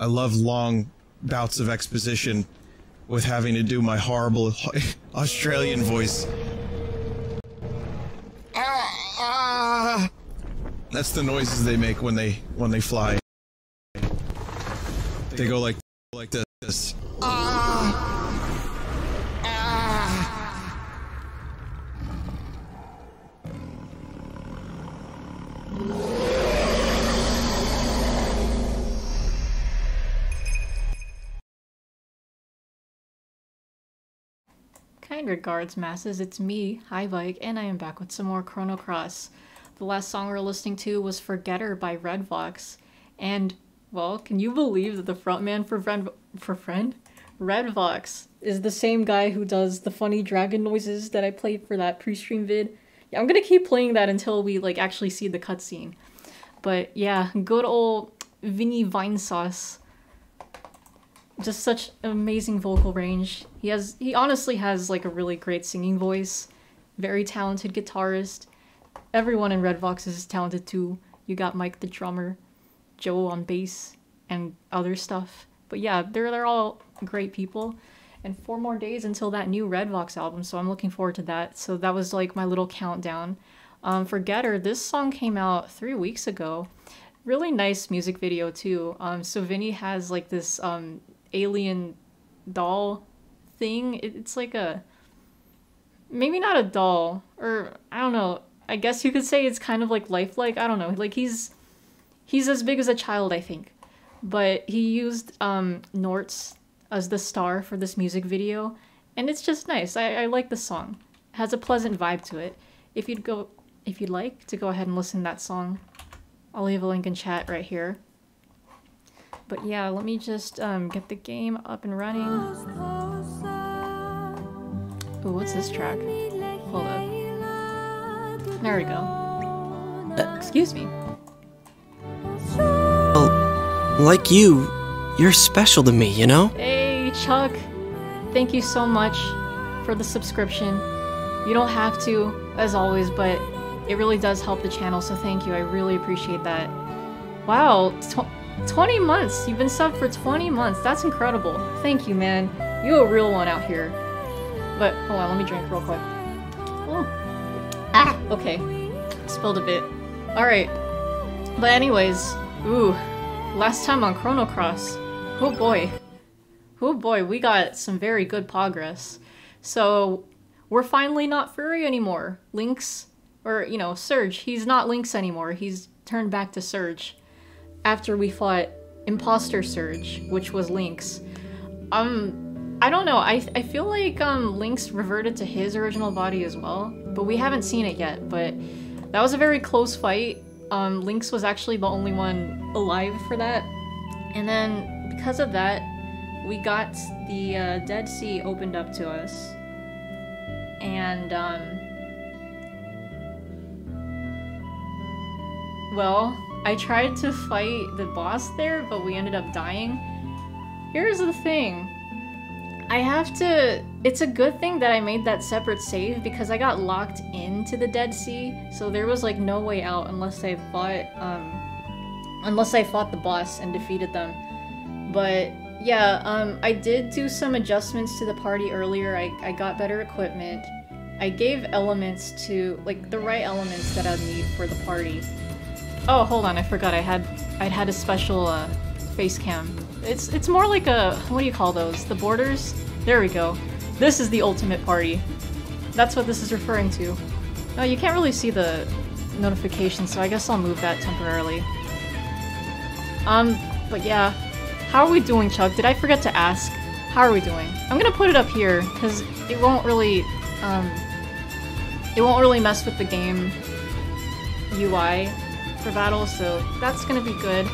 I love long bouts of exposition with having to do my horrible Australian voice. Ah, ah. That's the noises they make when they when they fly. They go like regards, masses. It's me, Bike, and I am back with some more Chrono Cross. The last song we are listening to was Forgetter by Red Vox, and well, can you believe that the frontman for Red for Friend Red Vox is the same guy who does the funny dragon noises that I played for that pre-stream vid? Yeah, I'm gonna keep playing that until we like actually see the cutscene. But yeah, good old Vinny Vinesauce just such amazing vocal range. He has he honestly has like a really great singing voice, very talented guitarist. Everyone in Red Vox is talented too. You got Mike the drummer, Joe on bass, and other stuff. But yeah, they're they're all great people. And four more days until that new Red Vox album, so I'm looking forward to that. So that was like my little countdown. Um, Forgetter, this song came out three weeks ago. Really nice music video too. Um, so Vinny has like this um, alien doll thing. It, it's like a maybe not a doll or I don't know. I guess you could say it's kind of like lifelike. I don't know. Like he's he's as big as a child, I think. But he used um Nortz as the star for this music video, and it's just nice. I, I like the song. It has a pleasant vibe to it. If you'd go if you'd like to go ahead and listen to that song, I'll leave a link in chat right here. But yeah, let me just um, get the game up and running. Oh, what's this track? Hold up. There we go. Uh, excuse me. Well, like you, you're special to me, you know? Hey, Chuck. Thank you so much for the subscription. You don't have to, as always, but it really does help the channel, so thank you. I really appreciate that. Wow, 20 months! You've been subbed for 20 months. That's incredible. Thank you, man. You a real one out here. But, hold on, let me drink real quick. Oh. Ah! Okay. Spilled a bit. Alright. But anyways, ooh. Last time on Chrono Cross. Oh boy. Oh boy, we got some very good progress. So, we're finally not furry anymore. Lynx, or, you know, Serge, he's not Lynx anymore. He's turned back to Serge after we fought Imposter Serge, which was Lynx. Um, I don't know. I, I feel like um, Lynx reverted to his original body as well, but we haven't seen it yet. But that was a very close fight. Um, Lynx was actually the only one alive for that. And then because of that, we got the uh, Dead Sea opened up to us. And, um, well, I tried to fight the boss there, but we ended up dying. Here's the thing. I have to... It's a good thing that I made that separate save because I got locked into the Dead Sea, so there was like no way out unless I fought, um... Unless I fought the boss and defeated them. But yeah, um, I did do some adjustments to the party earlier. I, I got better equipment. I gave elements to, like, the right elements that I'd need for the party. Oh, hold on, I forgot I had I'd had a special uh, face cam. It's it's more like a what do you call those? The borders? There we go. This is the ultimate party. That's what this is referring to. Oh, you can't really see the notification, so I guess I'll move that temporarily. Um, but yeah. How are we doing, Chuck? Did I forget to ask? How are we doing? I'm gonna put it up here, because it won't really, um, it won't really mess with the game UI for battle, so that's gonna be good.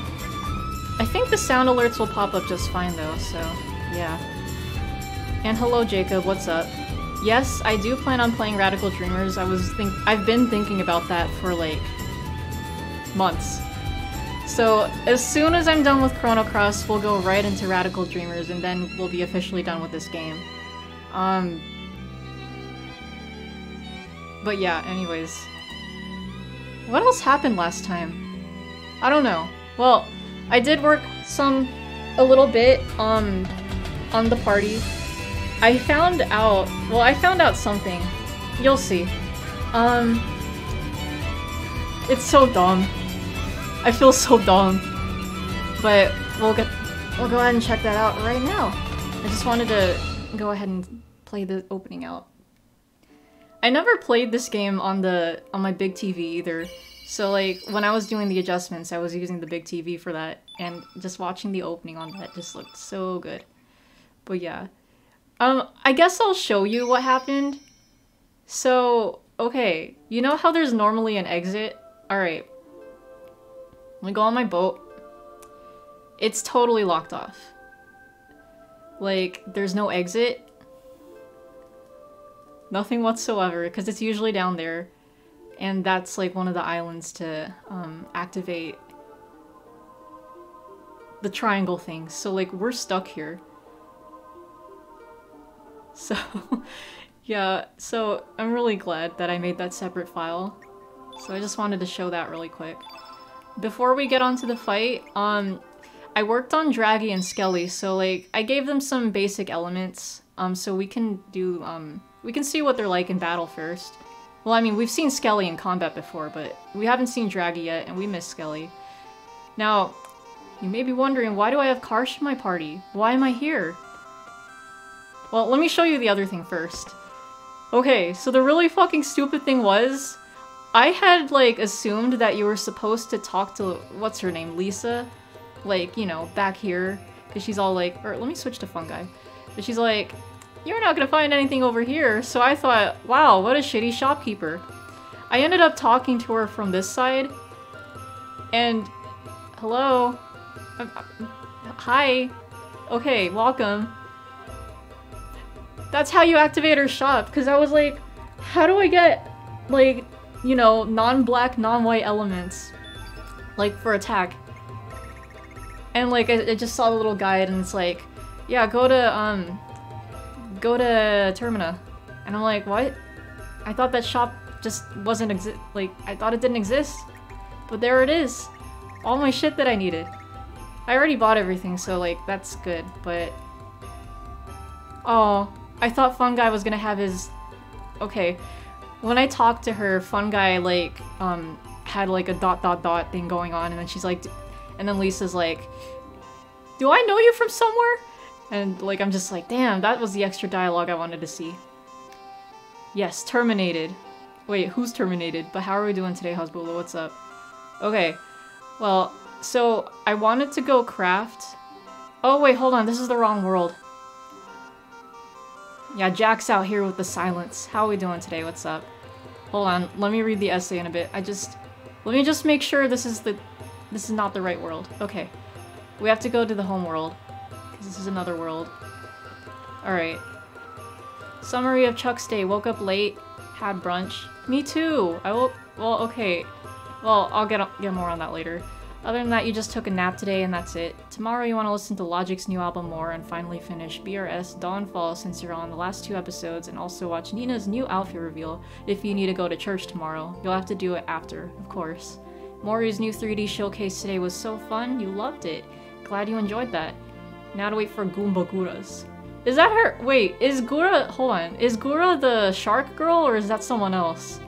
I think the sound alerts will pop up just fine though, so yeah. And hello Jacob, what's up? Yes, I do plan on playing Radical Dreamers. I was think I've been thinking about that for like months. So as soon as I'm done with Chrono Cross, we'll go right into Radical Dreamers and then we'll be officially done with this game. Um But yeah, anyways. What else happened last time? I don't know. Well, I did work some a little bit um on the party, I found out. Well, I found out something. You'll see. Um, it's so dumb. I feel so dumb. But we'll get we'll go ahead and check that out right now. I just wanted to go ahead and play the opening out. I never played this game on the on my big TV either. So like when I was doing the adjustments, I was using the big TV for that and just watching the opening on that just looked so good. But yeah. Um I guess I'll show you what happened. So, okay, you know how there's normally an exit? All right. Let me go on my boat. It's totally locked off. Like there's no exit Nothing whatsoever, because it's usually down there. And that's like one of the islands to um, activate the triangle thing. So like we're stuck here. So yeah, so I'm really glad that I made that separate file. So I just wanted to show that really quick. Before we get onto the fight, um, I worked on Draggy and Skelly, so like I gave them some basic elements, um, so we can do um we can see what they're like in battle first. Well, I mean, we've seen Skelly in combat before, but we haven't seen Draggy yet, and we miss Skelly. Now, you may be wondering, why do I have Karsh in my party? Why am I here? Well, let me show you the other thing first. Okay, so the really fucking stupid thing was, I had, like, assumed that you were supposed to talk to, what's her name, Lisa? Like, you know, back here, because she's all like, or let me switch to Funguy. But she's like, you're not gonna find anything over here. So I thought, wow, what a shitty shopkeeper. I ended up talking to her from this side. And, hello? Uh, hi. Okay, welcome. That's how you activate her shop, because I was like, how do I get, like, you know, non-black, non-white elements, like, for attack? And, like, I, I just saw the little guide, and it's like, yeah, go to, um, go to Termina. And I'm like, what? I thought that shop just wasn't exist- like, I thought it didn't exist. But there it is. All my shit that I needed. I already bought everything, so like, that's good, but... Oh, I thought Funguy was gonna have his... Okay. When I talked to her, Funguy, like, um, had like a dot dot dot thing going on, and then she's like... And then Lisa's like, Do I know you from somewhere? And like I'm just like, damn, that was the extra dialogue I wanted to see. Yes, terminated. Wait, who's terminated? But how are we doing today, Hasbula? What's up? Okay, well, so I wanted to go craft. Oh wait, hold on, this is the wrong world. Yeah, Jack's out here with the silence. How are we doing today? What's up? Hold on, let me read the essay in a bit. I just... Let me just make sure this is the... This is not the right world. Okay. We have to go to the home world. This is another world. Alright. Summary of Chuck's day. Woke up late, had brunch. Me too! I woke- well, okay. Well, I'll get, get more on that later. Other than that, you just took a nap today and that's it. Tomorrow you want to listen to Logic's new album more and finally finish BRS Dawnfall since you're on the last two episodes and also watch Nina's new outfit reveal if you need to go to church tomorrow. You'll have to do it after, of course. Mori's new 3D showcase today was so fun, you loved it. Glad you enjoyed that. Now to wait for Goomba Guras. Is that her? Wait, is Gura- hold on. Is Gura the shark girl or is that someone else?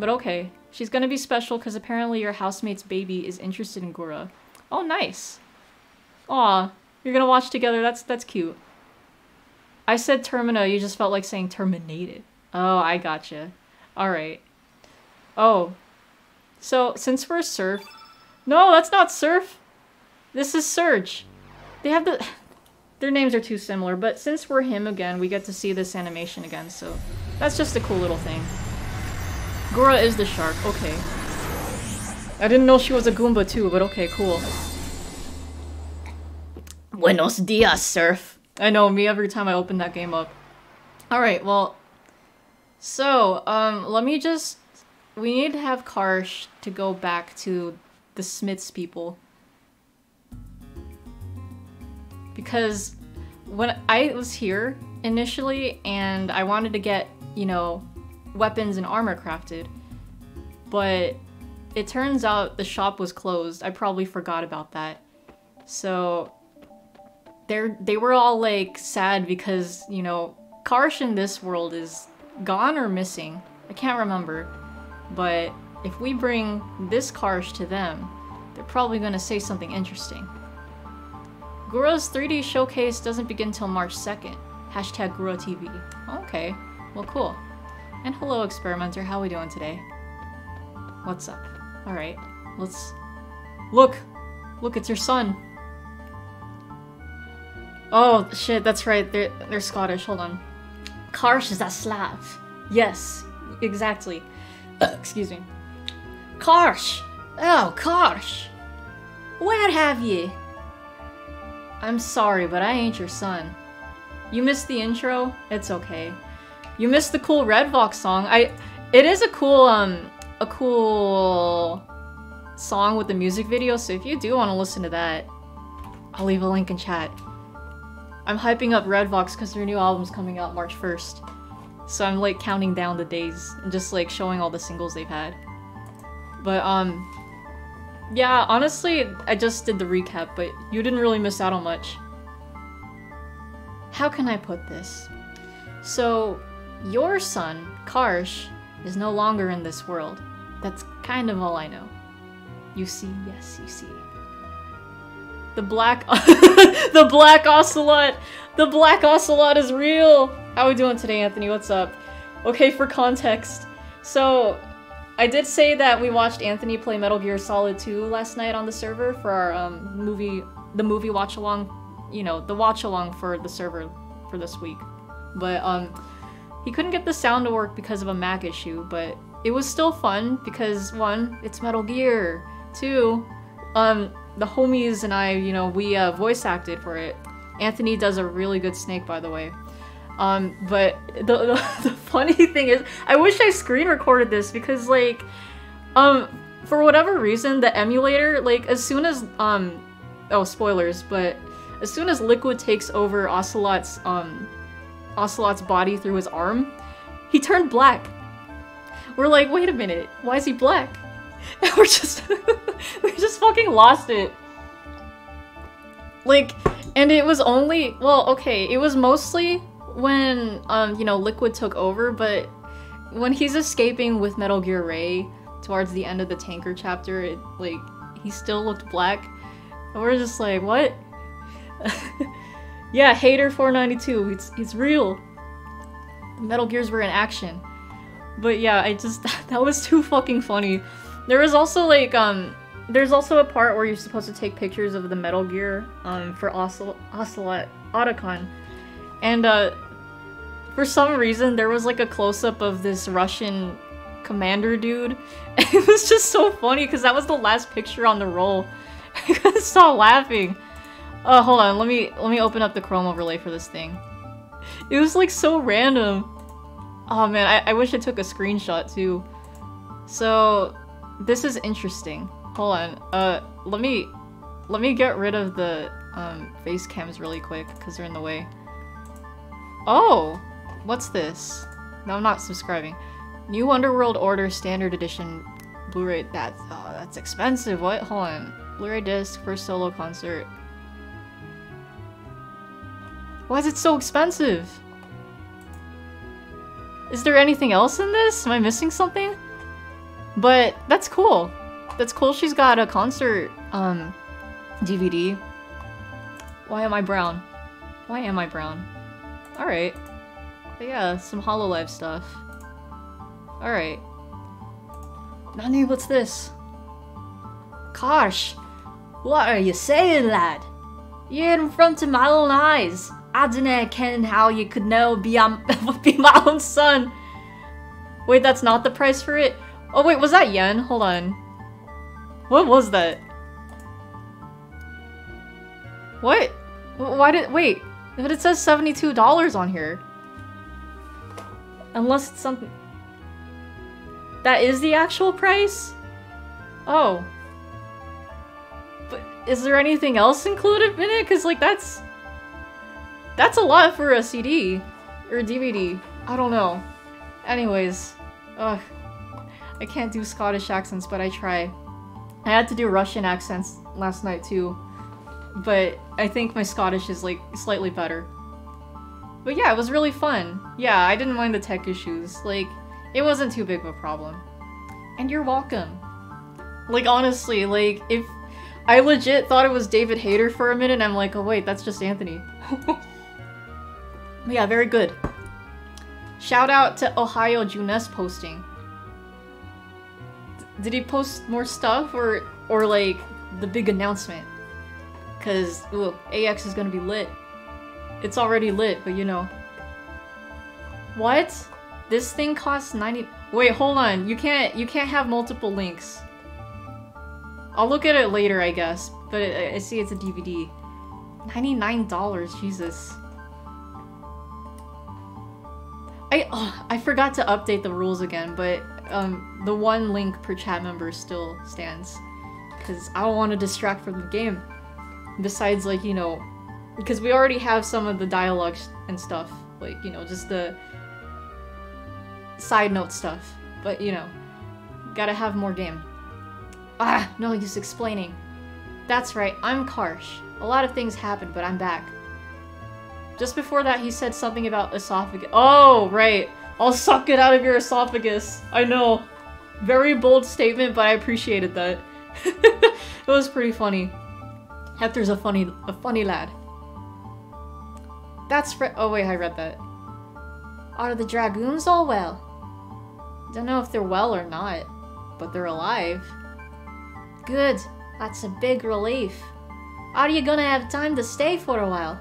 But okay. She's gonna be special because apparently your housemate's baby is interested in Gura. Oh, nice. Aw, you're gonna watch together. That's that's cute. I said Termina, you just felt like saying terminated. Oh, I gotcha. Alright. Oh. So, since we're Surf... No, that's not Surf! This is Serge. They have the... Their names are too similar, but since we're him again, we get to see this animation again, so... That's just a cool little thing. Gura is the shark, okay. I didn't know she was a Goomba too, but okay, cool. Buenos dias, Surf. I know, me every time I open that game up. Alright, well... So, um, let me just... We need to have Karsh to go back to the Smiths people. Because when I was here initially and I wanted to get, you know, weapons and armor crafted. But it turns out the shop was closed. I probably forgot about that. So they're they were all like sad because you know Karsh in this world is gone or missing. I can't remember, but if we bring this Karsh to them, they're probably gonna say something interesting. Gura's 3D showcase doesn't begin till March 2nd. Hashtag Gura TV. Okay, well cool. And hello experimenter, how we doing today? What's up? Alright, let's... Look! Look, it's your son! Oh, shit, that's right, they're, they're Scottish, hold on. Karsh is a Slav. Yes, exactly. Excuse me. Karsh! Oh, Karsh! Where have ye? I'm sorry, but I ain't your son. You missed the intro? It's okay. You missed the cool Red Vox song. I it is a cool um a cool song with the music video, so if you do want to listen to that, I'll leave a link in chat. I'm hyping up Red Vox because their new album's coming out March 1st. So I'm like counting down the days and just like showing all the singles they've had. But um yeah, honestly, I just did the recap, but you didn't really miss out on much. How can I put this? So, your son, Karsh, is no longer in this world. That's kind of all I know. You see, yes, you see. The black the black ocelot! The black ocelot is real! How are we doing today, Anthony? What's up? Okay, for context. So, I did say that we watched Anthony play Metal Gear Solid 2 last night on the server for our um, movie, the movie watch along, you know, the watch along for the server for this week. But um, he couldn't get the sound to work because of a Mac issue, but it was still fun because one, it's Metal Gear. Two, um, the homies and I, you know, we uh, voice acted for it. Anthony does a really good Snake, by the way. Um, but the, the, the funny thing is, I wish I screen recorded this because, like, um, for whatever reason, the emulator, like, as soon as, um, oh, spoilers, but as soon as Liquid takes over Ocelot's, um, Ocelot's body through his arm, he turned black. We're like, wait a minute, why is he black? And we're just, we just fucking lost it. Like, and it was only, well, okay, it was mostly when um you know Liquid took over, but when he's escaping with Metal Gear Ray towards the end of the tanker chapter, it like he still looked black. And we're just like, what? yeah, Hater 492, it's it's real. Metal Gears were in action. But yeah, I just that was too fucking funny. There was also like um there's also a part where you're supposed to take pictures of the Metal Gear um for Ocel Ocelot Otacon. And uh for some reason, there was like a close-up of this Russian commander dude. It was just so funny because that was the last picture on the roll. I couldn't stop laughing. Oh, hold on. Let me let me open up the Chrome overlay for this thing. It was like so random. Oh man, I, I wish I took a screenshot too. So this is interesting. Hold on. Uh, let me let me get rid of the um, face cams really quick because they're in the way. Oh, What's this? No, I'm not subscribing. New Underworld Order Standard Edition Blu-ray. That's oh, that's expensive. What? Hold on. Blu-ray disc for solo concert. Why is it so expensive? Is there anything else in this? Am I missing something? But that's cool. That's cool she's got a concert um DVD. Why am I brown? Why am I brown? Alright. But yeah, some Hololive stuff. Alright. Nani, what's this? Karsh, what are you saying, lad? You're in front of my own eyes. I dunno ken how you could know be, um, be my own son. Wait, that's not the price for it? Oh wait, was that yen? Hold on. What was that? What? Why did- wait. But it says $72 on here. Unless it's something... That is the actual price? Oh. But is there anything else included in it? Because, like, that's... That's a lot for a CD. Or a DVD. I don't know. Anyways. Ugh. I can't do Scottish accents, but I try. I had to do Russian accents last night, too. but I think my Scottish is like slightly better. But yeah, it was really fun. Yeah, I didn't mind the tech issues. Like, it wasn't too big of a problem. And you're welcome. Like, honestly, like, if I legit thought it was David Hayter for a minute, I'm like, oh wait, that's just Anthony. yeah, very good. Shout out to Ohio Junes posting. D did he post more stuff or or like the big announcement? Cause ooh, AX is gonna be lit. It's already lit, but you know. What? This thing costs 90 Wait, hold on. You can't you can't have multiple links. I'll look at it later, I guess. But I, see it's a DVD. $99, Jesus. I oh, I forgot to update the rules again, but um, the one link per chat member still stands. Because I don't want to distract from the game. Besides, like, you know, because we already have some of the dialogues and stuff. Like, you know, just the side note stuff. But, you know, gotta have more game. Ah, no use explaining. That's right, I'm Karsh. A lot of things happened, but I'm back. Just before that, he said something about esophagus. Oh, right. I'll suck it out of your esophagus. I know. Very bold statement, but I appreciated that. it was pretty funny. Hector's a funny, a funny lad. That's right. Oh wait, I read that. Are the dragoons all well? Don't know if they're well or not, but they're alive. Good. That's a big relief. Are you gonna have time to stay for a while?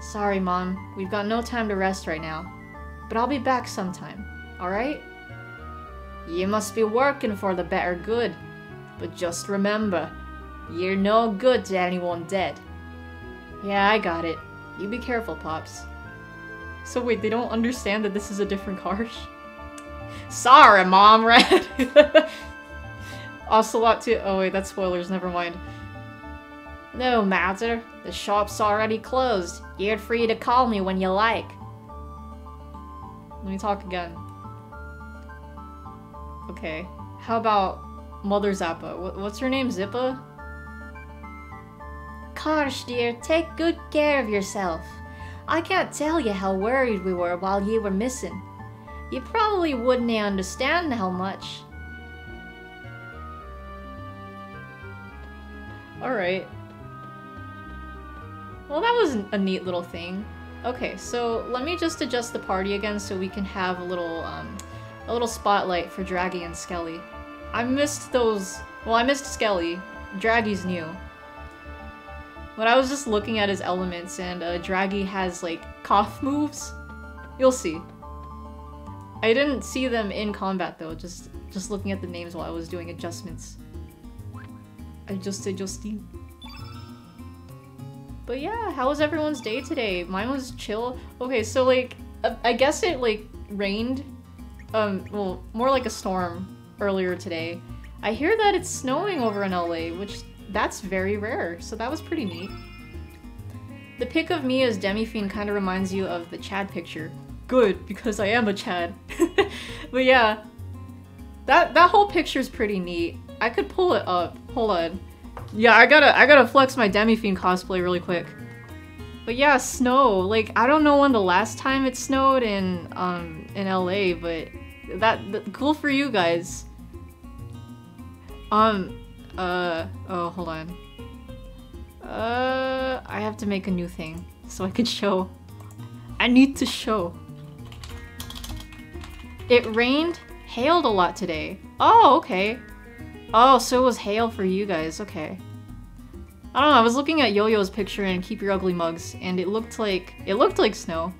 Sorry, Mom. We've got no time to rest right now. But I'll be back sometime, alright? You must be working for the better good. But just remember, you're no good to anyone dead. Yeah, I got it. You be careful, Pops. So wait, they don't understand that this is a different Karsh? Sorry, Mom, Red! Ocelot too- oh wait, that's spoilers, never mind. No matter. The shop's already closed. You're free to call me when you like. Let me talk again. Okay. How about Mother Zappa? what's her name? Zippa? Karsh, dear, take good care of yourself. I can't tell you how worried we were while you were missing. You probably wouldn't understand how much. Alright. Well, that was a neat little thing. Okay, so let me just adjust the party again so we can have a little, um, a little spotlight for Draggy and Skelly. I missed those- well, I missed Skelly. Draggy's new. But I was just looking at his elements and uh, Draggy has, like, cough moves. You'll see. I didn't see them in combat though, just just looking at the names while I was doing adjustments. I just adjusting. But yeah, how was everyone's day today? Mine was chill. Okay, so like, I guess it like rained, um, well, more like a storm earlier today. I hear that it's snowing over in LA, which that's very rare, so that was pretty neat. The pic of me as Demi-Fiend kind of reminds you of the Chad picture. Good, because I am a Chad. but yeah, that that whole picture is pretty neat. I could pull it up. Hold on. Yeah, I gotta I gotta flex my Demi-Fiend cosplay really quick. But yeah, snow. Like I don't know when the last time it snowed in um in LA, but that, that cool for you guys. Um uh oh hold on. Uh I have to make a new thing so I can show. I need to show. It rained, hailed a lot today. Oh, okay. Oh, so it was hail for you guys. Okay. I don't know, I was looking at Yo-Yo's picture in Keep Your Ugly Mugs, and it looked like- it looked like snow.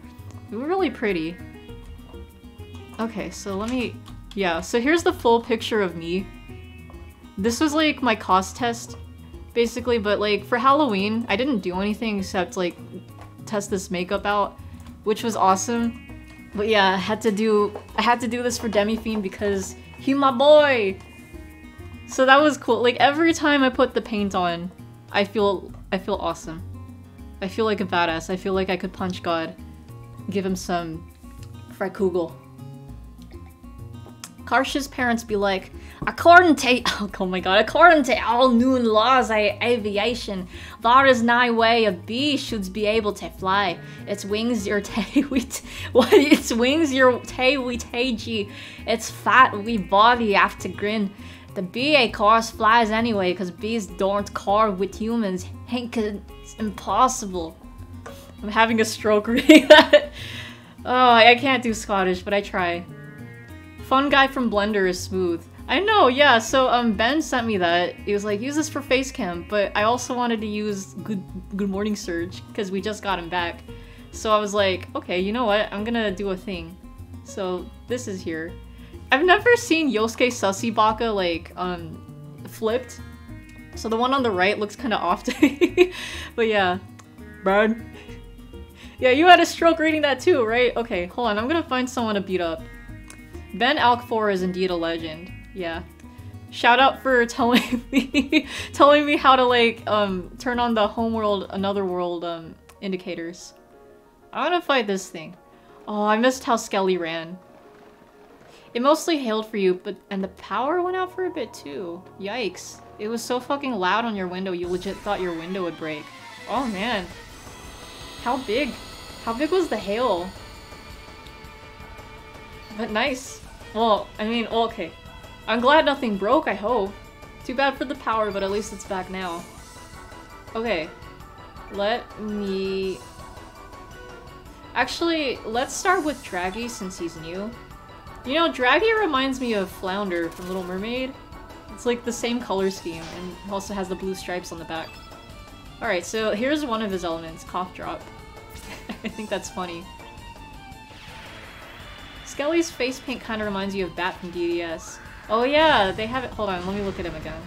It was really pretty. Okay, so let me- yeah, so here's the full picture of me. This was like my cost test, basically, but like for Halloween, I didn't do anything except like test this makeup out, which was awesome. But yeah, I had to do- I had to do this for Demi-Fiend because he my boy! So that was cool. Like every time I put the paint on, I feel I feel awesome. I feel like a badass. I feel like I could punch God. Give him some Freikugel. Karsh's parents be like, according to oh my god, according to all new laws of aviation, there is no way a bee should be able to fly. Its wings your tay with what its wings your tay teji. Its fat we body have to grin. The bee of course flies anyway, cause bees don't carve with humans. Hank it's impossible. I'm having a stroke reading that. Oh, I can't do Scottish, but I try. Funguy from Blender is smooth. I know, yeah, so um, Ben sent me that. He was like, use this for Facecam, but I also wanted to use Good, Good Morning Serge, because we just got him back. So I was like, okay, you know what, I'm gonna do a thing. So this is here. I've never seen Yosuke Susibaka, like, um, flipped. So the one on the right looks kind of off to me. but yeah. Brad. Yeah, you had a stroke reading that too, right? Okay, hold on, I'm gonna find someone to beat up. Ben Alkfor is indeed a legend. Yeah. Shout out for telling me telling me how to like um turn on the homeworld another world um indicators. I wanna fight this thing. Oh, I missed how Skelly ran. It mostly hailed for you, but and the power went out for a bit too. Yikes. It was so fucking loud on your window you legit thought your window would break. Oh man. How big? How big was the hail? But nice. Well, I mean, okay. I'm glad nothing broke, I hope. Too bad for the power, but at least it's back now. Okay. Let me... Actually, let's start with Draggy since he's new. You know, Draggy reminds me of Flounder from Little Mermaid. It's like the same color scheme and also has the blue stripes on the back. Alright, so here's one of his elements, Cough Drop. I think that's funny. Skelly's face paint kind of reminds you of Bat from DDS. Oh yeah, they have it- hold on, let me look at him again.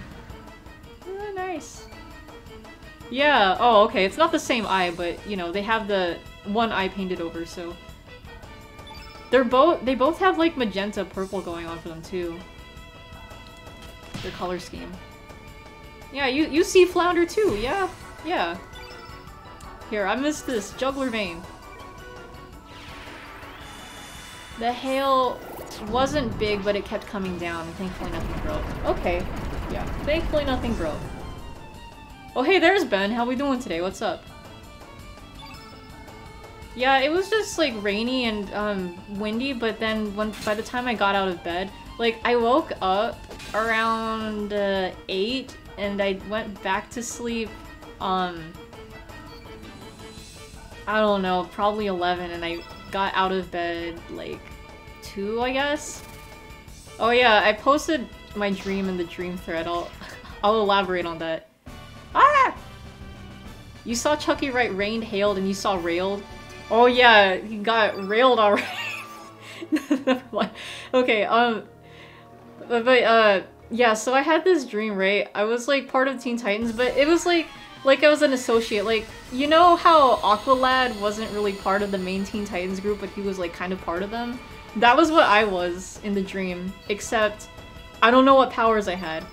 Oh, nice. Yeah, oh okay, it's not the same eye, but you know, they have the one eye painted over, so... They're both- they both have like magenta purple going on for them too. Their color scheme. Yeah, you, you see Flounder too, yeah, yeah. Here, I missed this, Juggler Vein. The hail wasn't big, but it kept coming down, and thankfully nothing broke. Okay. Yeah, thankfully nothing broke. Oh hey, there's Ben. How we doing today? What's up? Yeah, it was just like rainy and um, windy, but then when by the time I got out of bed, like I woke up around uh, 8 and I went back to sleep um I don't know, probably 11 and I got out of bed like 2, I guess. Oh yeah, I posted my dream in the dream thread. I'll I'll elaborate on that. Ah! You saw Chucky write rained, hailed, and you saw railed. Oh yeah, he got railed already. okay, um, but, but uh, yeah. So I had this dream, right? I was like part of Teen Titans, but it was like like I was an associate. Like you know how Aqualad wasn't really part of the main Teen Titans group, but he was like kind of part of them. That was what I was in the dream, except I don't know what powers I had,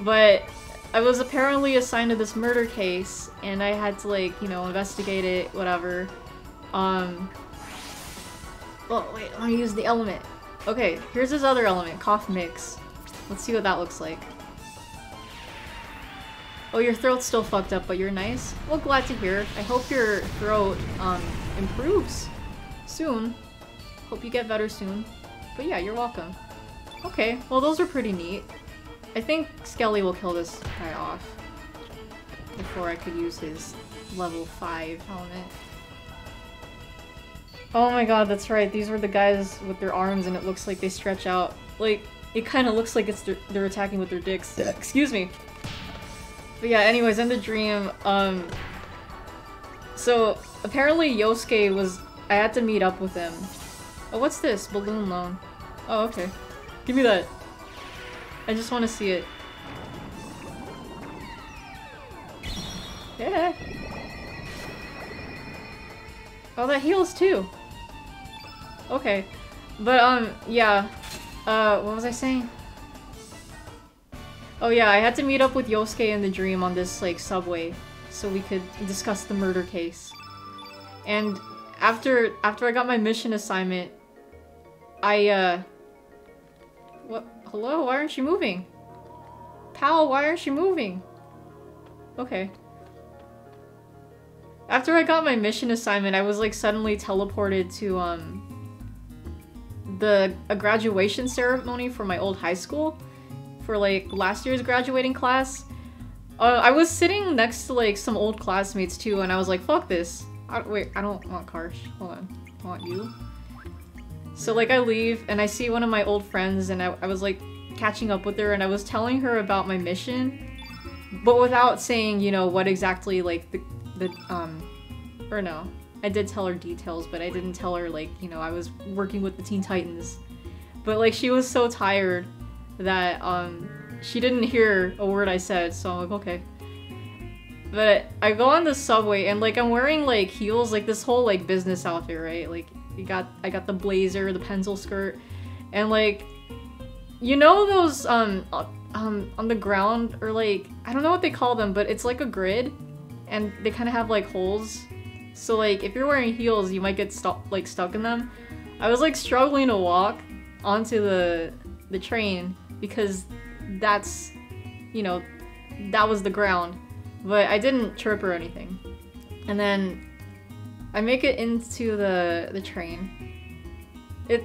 but I was apparently assigned to this murder case, and I had to like you know investigate it, whatever. Um. Well, wait, let me use the element. Okay, here's his other element, cough mix. Let's see what that looks like. Oh, your throat's still fucked up, but you're nice? Well, glad to hear. I hope your throat, um, improves soon. Hope you get better soon. But yeah, you're welcome. Okay, well those are pretty neat. I think Skelly will kill this guy off before I could use his level 5 element. Oh my god, that's right. These were the guys with their arms and it looks like they stretch out. Like, it kind of looks like it's their, they're attacking with their dicks. Excuse me. But yeah, anyways, in the dream, um... So, apparently Yosuke was... I had to meet up with him. Oh, what's this? Balloon loan. Oh, okay. Give me that. I just want to see it. Yeah. Oh, that heals too. Okay. But, um, yeah. Uh, what was I saying? Oh yeah, I had to meet up with Yosuke in the dream on this, like, subway. So we could discuss the murder case. And after after I got my mission assignment, I, uh... What? Hello? Why aren't you moving? Pal, why aren't you moving? Okay. After I got my mission assignment, I was like suddenly teleported to um the a graduation ceremony for my old high school for like last year's graduating class. Uh, I was sitting next to like some old classmates too, and I was like, "Fuck this." I, wait, I don't want Karsh. Hold on, I want you. So like I leave and I see one of my old friends, and I, I was like catching up with her, and I was telling her about my mission, but without saying, you know, what exactly like the the um, or no, I did tell her details, but I didn't tell her like you know I was working with the Teen Titans, but like she was so tired that um she didn't hear a word I said, so I'm like, okay. But I go on the subway and like I'm wearing like heels, like this whole like business outfit, right? Like you got I got the blazer, the pencil skirt, and like you know those um uh, um on the ground or like I don't know what they call them, but it's like a grid and they kind of have like holes. So like if you're wearing heels, you might get stuck like stuck in them. I was like struggling to walk onto the the train because that's you know that was the ground. But i didn't trip or anything. And then i make it into the the train. It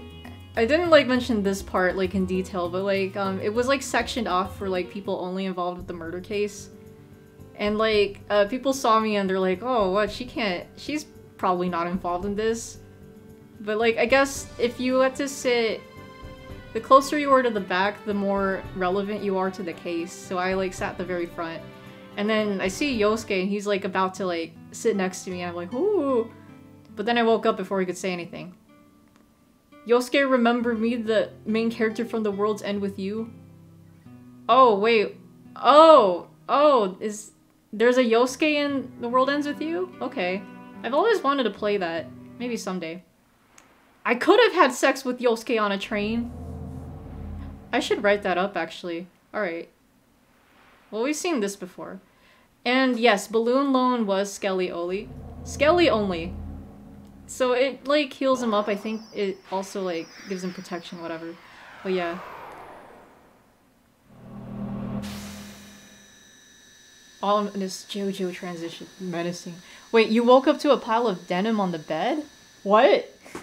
i didn't like mention this part like in detail but like um it was like sectioned off for like people only involved with the murder case. And like uh people saw me and they're like oh what? She can't she's probably not involved in this. But like i guess if you let to sit the closer you are to the back, the more relevant you are to the case. So I like sat at the very front. And then I see Yosuke and he's like about to like sit next to me and I'm like, ooh. But then I woke up before he could say anything. Yosuke remember me, the main character from The World Ends with You? Oh, wait. Oh, oh, is there's a Yosuke in The World Ends with You? Okay. I've always wanted to play that. Maybe someday. I could have had sex with Yosuke on a train. I should write that up, actually. Alright. Well, we've seen this before. And yes, Balloon Loan was Skelly only. Skelly only. So it, like, heals him up. I think it also, like, gives him protection, whatever. But yeah. Ominous JoJo transition. Menacing. Wait, you woke up to a pile of denim on the bed? What?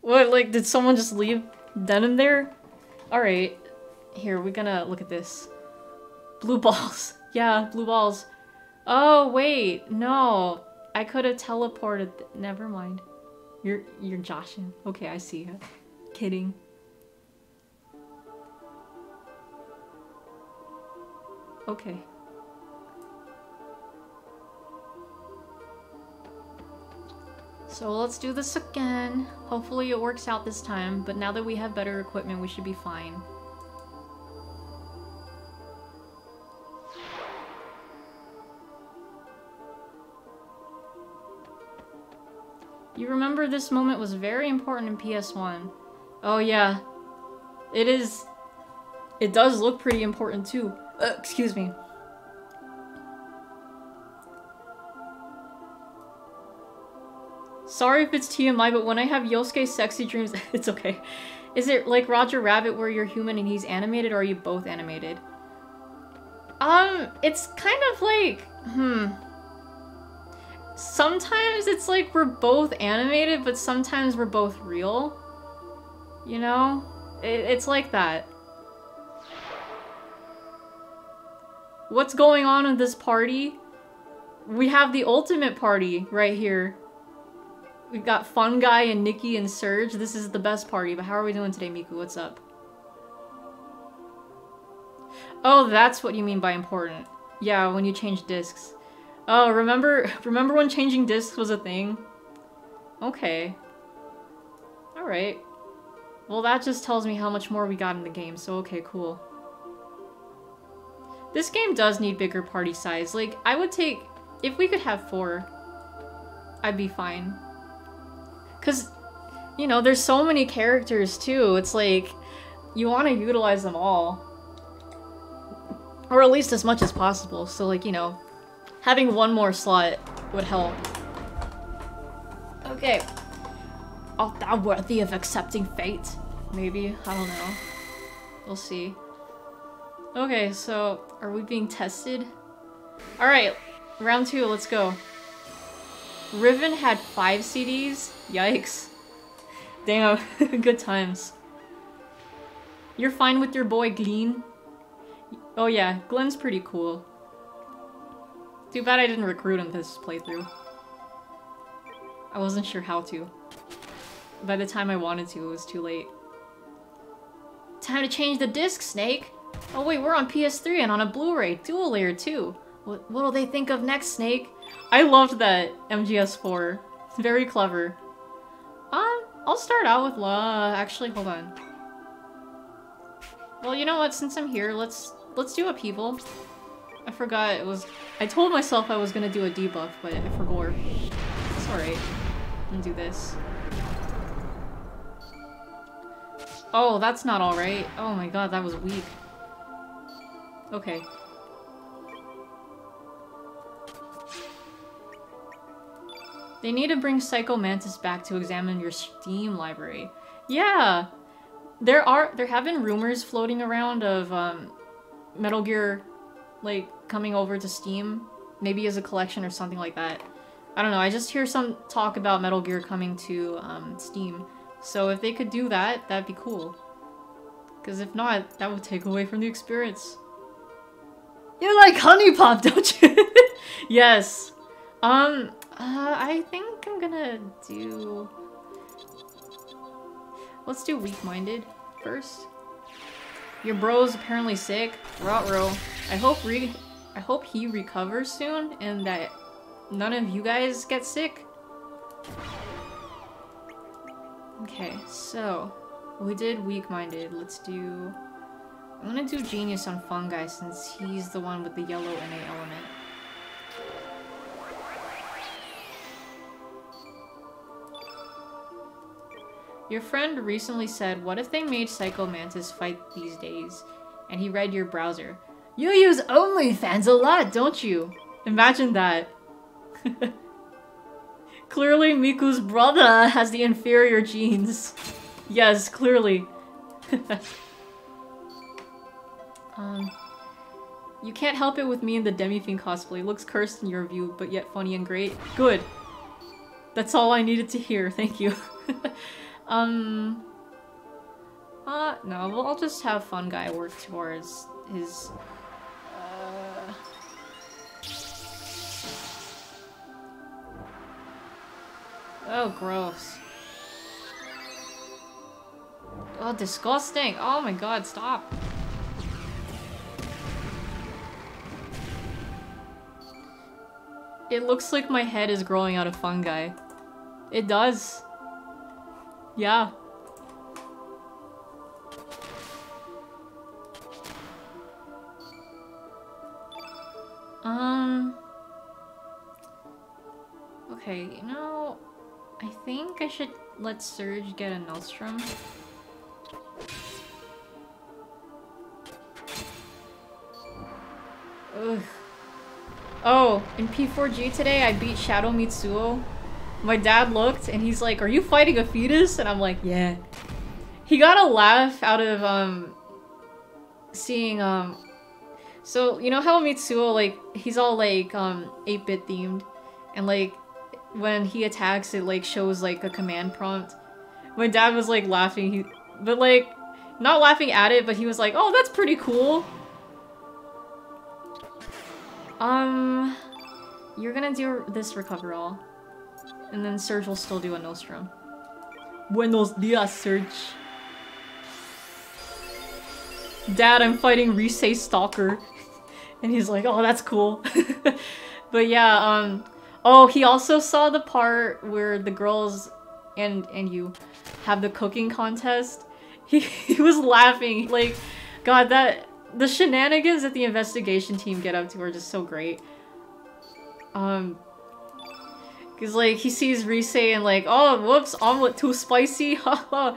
What, like, did someone just leave denim there? Alright. Here, we're gonna look at this. Blue balls. yeah, blue balls. Oh, wait. No. I could have teleported. Never mind. You're you're joshing. Okay, I see you. Kidding. Okay. So let's do this again. Hopefully it works out this time, but now that we have better equipment, we should be fine. You remember this moment was very important in PS1. Oh yeah. It is... It does look pretty important too. Uh, excuse me. Sorry if it's TMI, but when I have Yosuke sexy dreams, it's okay. Is it like Roger Rabbit where you're human and he's animated, or are you both animated? Um, it's kind of like, hmm. Sometimes it's like we're both animated, but sometimes we're both real. You know? It, it's like that. What's going on in this party? We have the ultimate party right here. We've got Funguy and Nikki and Serge. This is the best party, but how are we doing today, Miku? What's up? Oh, that's what you mean by important. Yeah, when you change discs. Oh, remember remember when changing discs was a thing? Okay. Alright. Well, that just tells me how much more we got in the game, so okay, cool. This game does need bigger party size. Like, I would take... If we could have four, I'd be fine. Because, you know, there's so many characters too. It's like, you want to utilize them all. Or at least as much as possible. So like, you know, having one more slot would help. Okay. Art thou worthy of accepting fate? Maybe. I don't know. We'll see. Okay, so are we being tested? Alright, round two, let's go. Riven had five CDs? Yikes. Damn, good times. You're fine with your boy Glenn? Oh yeah, Glenn's pretty cool. Too bad I didn't recruit him this playthrough. I wasn't sure how to. By the time I wanted to, it was too late. Time to change the disc, Snake! Oh wait, we're on PS3 and on a Blu-ray, dual layer too. What what'll they think of next, Snake? I loved that MGS4. It's very clever. Um, I'll start out with La. Actually, hold on. Well, you know what? Since I'm here, let's let's do people. I forgot it was. I told myself I was gonna do a debuff, but I forgot. It's alright. I'm do this. Oh, that's not alright. Oh my god, that was weak. Okay. They need to bring Psycho Mantis back to examine your Steam library. Yeah! There are- there have been rumors floating around of, um, Metal Gear, like, coming over to Steam. Maybe as a collection or something like that. I don't know, I just hear some talk about Metal Gear coming to, um, Steam. So if they could do that, that'd be cool. Because if not, that would take away from the experience. You like Honey Pop, don't you? yes. Um, uh, I think I'm gonna do... Let's do Weak-Minded first. Your bro's apparently sick. Rotro. I hope re I hope he recovers soon and that none of you guys get sick. Okay, so we did weak-minded. Let's do... I'm gonna do genius on Funguy since he's the one with the yellow innate element. Your friend recently said, what if they made Psycho Mantis fight these days? And he read your browser. You use OnlyFans a lot, don't you? Imagine that. clearly Miku's brother has the inferior genes. Yes, clearly. um, you can't help it with me in the Demi-Fiend cosplay. Looks cursed in your view, but yet funny and great. Good. That's all I needed to hear. Thank you. um... Uh, no, well, I'll just have Funguy work towards his... Uh... Oh, gross. Oh, disgusting. Oh my god, stop. It looks like my head is growing out of Funguy. It does. Yeah. Um... Okay, you know... I think I should let Serge get a Nostrum. Ugh. Oh, in P4G today I beat Shadow Mitsuo. My dad looked and he's like, are you fighting a fetus? And I'm like, yeah. He got a laugh out of, um, seeing, um, so, you know how Mitsuo, like, he's all, like, um, 8-bit themed? And, like, when he attacks, it, like, shows, like, a command prompt. My dad was, like, laughing, he, but, like, not laughing at it, but he was like, oh, that's pretty cool. Um, you're gonna do this recover all. And then Serge will still do a Nostrum. Buenos dias, Serge. Dad, I'm fighting Rise Stalker. and he's like, oh, that's cool. but yeah, um... Oh, he also saw the part where the girls and and you have the cooking contest. He, he was laughing. Like, God, that the shenanigans that the investigation team get up to are just so great. Um, cause like he sees Rise and like, oh, whoops, omelet too spicy. oh,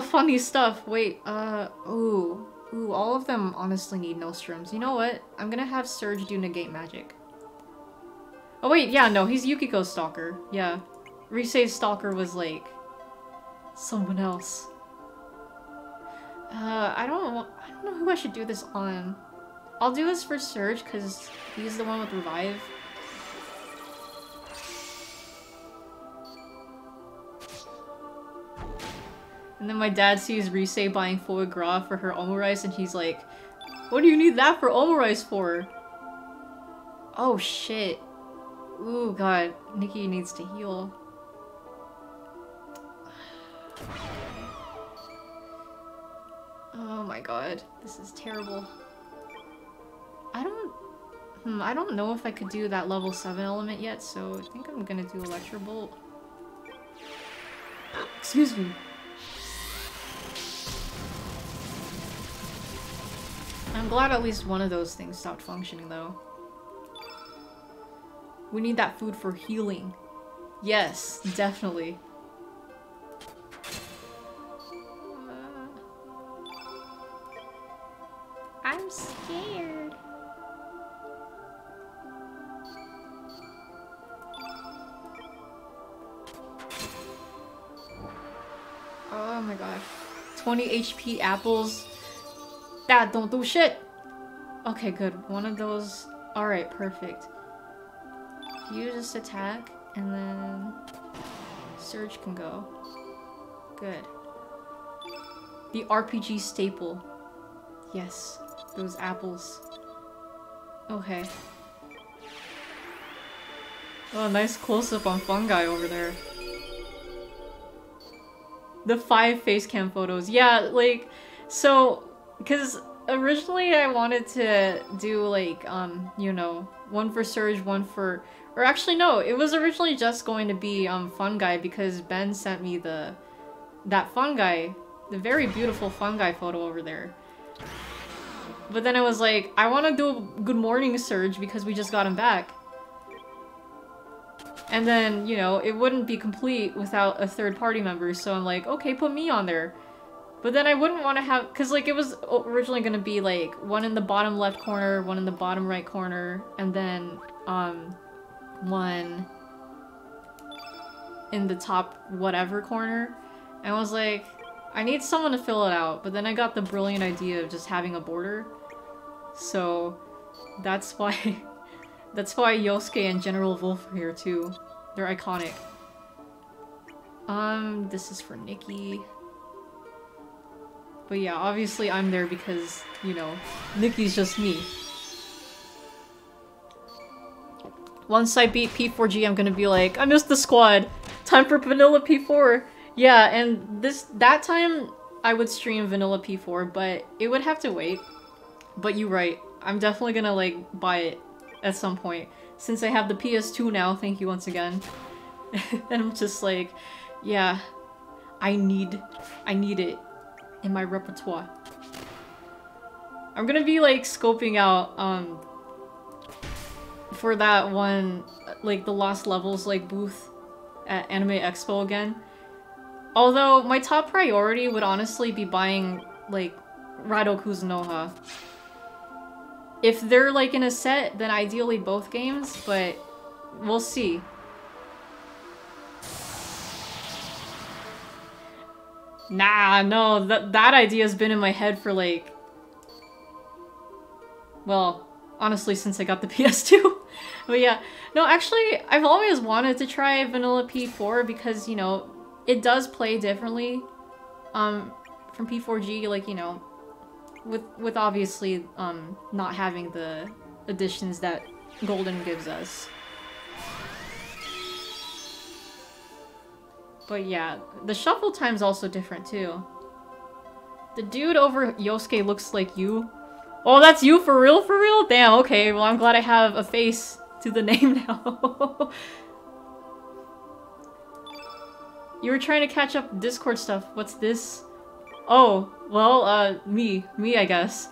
funny stuff. Wait, uh, ooh, ooh, all of them honestly need nostrums. You know what? I'm gonna have Serge do negate magic. Oh wait, yeah, no, he's Yukiko's stalker. Yeah, Rise's stalker was like someone else. Uh, I don't, I don't know who I should do this on. I'll do this for Serge because he's the one with revive. And then my dad sees Rise buying foie gras for her omurice and he's like, What do you need that for omurice for? Oh shit. Ooh god, Nikki needs to heal. Oh my god, this is terrible. I don't... Hmm, I don't know if I could do that level 7 element yet, so I think I'm gonna do Electro Bolt. Excuse me. I'm glad at least one of those things stopped functioning though. We need that food for healing. Yes, definitely. Uh, I'm scared. Oh my god. 20 HP apples. That don't do shit. Okay, good. One of those. Alright, perfect. You just attack, and then Serge can go. Good. The RPG staple. Yes, those apples. Okay. Oh, nice close-up on Funguy over there. The five face cam photos. Yeah, like, so, because originally I wanted to do, like, um, you know, one for Serge, one for or actually, no, it was originally just going to be um, Funguy because Ben sent me the that Funguy, the very beautiful Funguy photo over there. But then I was like, I want to do a good morning Serge because we just got him back. And then, you know, it wouldn't be complete without a third party member, so I'm like, okay, put me on there. But then I wouldn't want to have, because like it was originally going to be like one in the bottom left corner, one in the bottom right corner, and then um, one in the top whatever corner. And I was like, I need someone to fill it out. But then I got the brilliant idea of just having a border. So that's why that's why Yosuke and General Wolf are here too. They're iconic. Um, this is for Nikki. But yeah, obviously I'm there because, you know, Nikki's just me. Once I beat P4G, I'm gonna be like, I missed the squad. Time for vanilla P4. Yeah, and this that time I would stream vanilla P4, but it would have to wait. But you're right. I'm definitely gonna like buy it at some point. Since I have the PS2 now, thank you once again. and I'm just like, yeah, I need, I need it in my repertoire. I'm gonna be like scoping out um for that one, like the Lost Levels like booth at Anime Expo again. Although my top priority would honestly be buying like Raido Kuzunoha. If they're like in a set, then ideally both games, but we'll see. Nah, no, that that idea's been in my head for like well, honestly since I got the PS2. but yeah, no, actually, I've always wanted to try Vanilla P4 because, you know, it does play differently um, from P4G, like, you know, with, with obviously um, not having the additions that Golden gives us. But yeah, the shuffle time's also different too. The dude over Yosuke looks like you. Oh, that's you for real, for real? Damn, okay. Well, I'm glad I have a face to the name now. you were trying to catch up Discord stuff. What's this? Oh, well, uh, me. Me, I guess.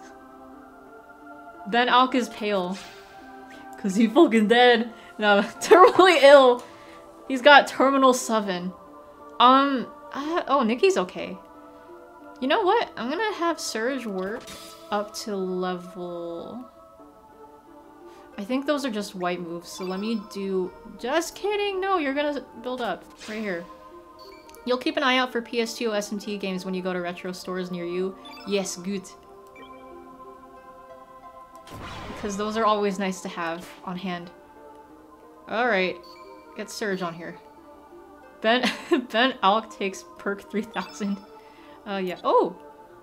Ben Alk is pale. Cause he fucking dead. No, terminally ill. He's got terminal 7. Um, uh, oh, Nikki's okay. You know what? I'm gonna have Serge work up to level... I think those are just white moves, so let me do... Just kidding! No, you're gonna build up. Right here. You'll keep an eye out for PS2 SMT games when you go to retro stores near you. Yes, good. Because those are always nice to have on hand. Alright. Get Serge on here. Ben Ben Alk takes perk 3000. Uh, yeah. Oh!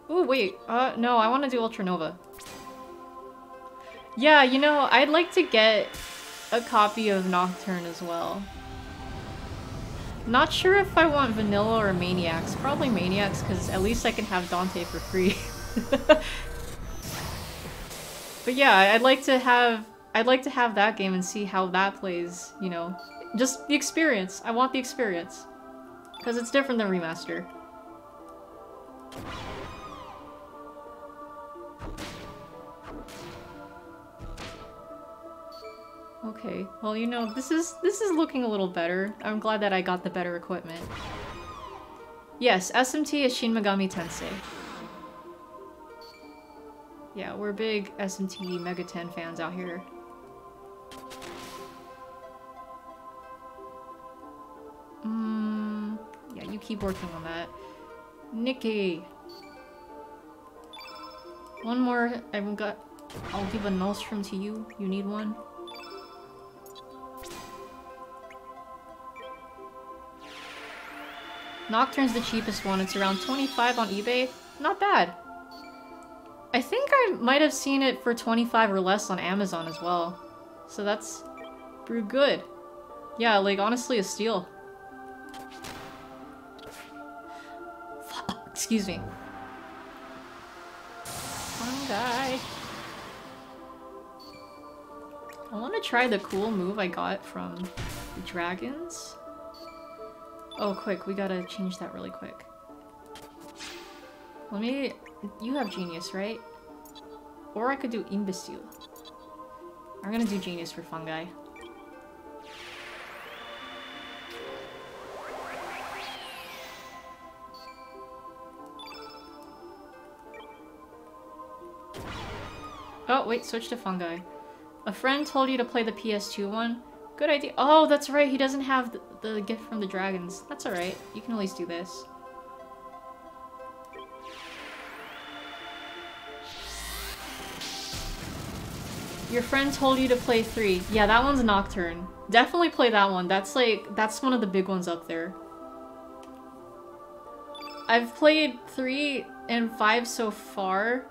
Oh, wait. Uh, no, I want to do Ultra Nova. Yeah, you know, I'd like to get a copy of Nocturne as well. Not sure if I want Vanilla or Maniacs. Probably Maniacs, because at least I can have Dante for free. but yeah, I'd like to have I'd like to have that game and see how that plays, you know. Just the experience. I want the experience. Because it's different than Remaster. Okay, well you know, this is this is looking a little better. I'm glad that I got the better equipment. Yes, SMT is Shin Megami Tensei. Yeah, we're big SMT Megaten fans out here. Mm, yeah, you keep working on that. Nikki! One more, I've got... I'll give a Nostrum to you. You need one? Nocturne's the cheapest one. It's around 25 on eBay. Not bad. I think I might have seen it for 25 or less on Amazon as well. So that's pretty good. Yeah, like honestly a steal. Excuse me. Funguy. I want to try the cool move I got from the dragons. Oh, quick, we gotta change that really quick. Let me... You have Genius, right? Or I could do Imbecile. I'm gonna do Genius for Funguy. Oh, wait, switch to Funguy. A friend told you to play the PS2 one? Good idea. Oh, that's right. He doesn't have the, the gift from the dragons. That's alright. You can at least do this. Your friend told you to play 3. Yeah, that one's Nocturne. Definitely play that one. That's like, that's one of the big ones up there. I've played 3 and 5 so far.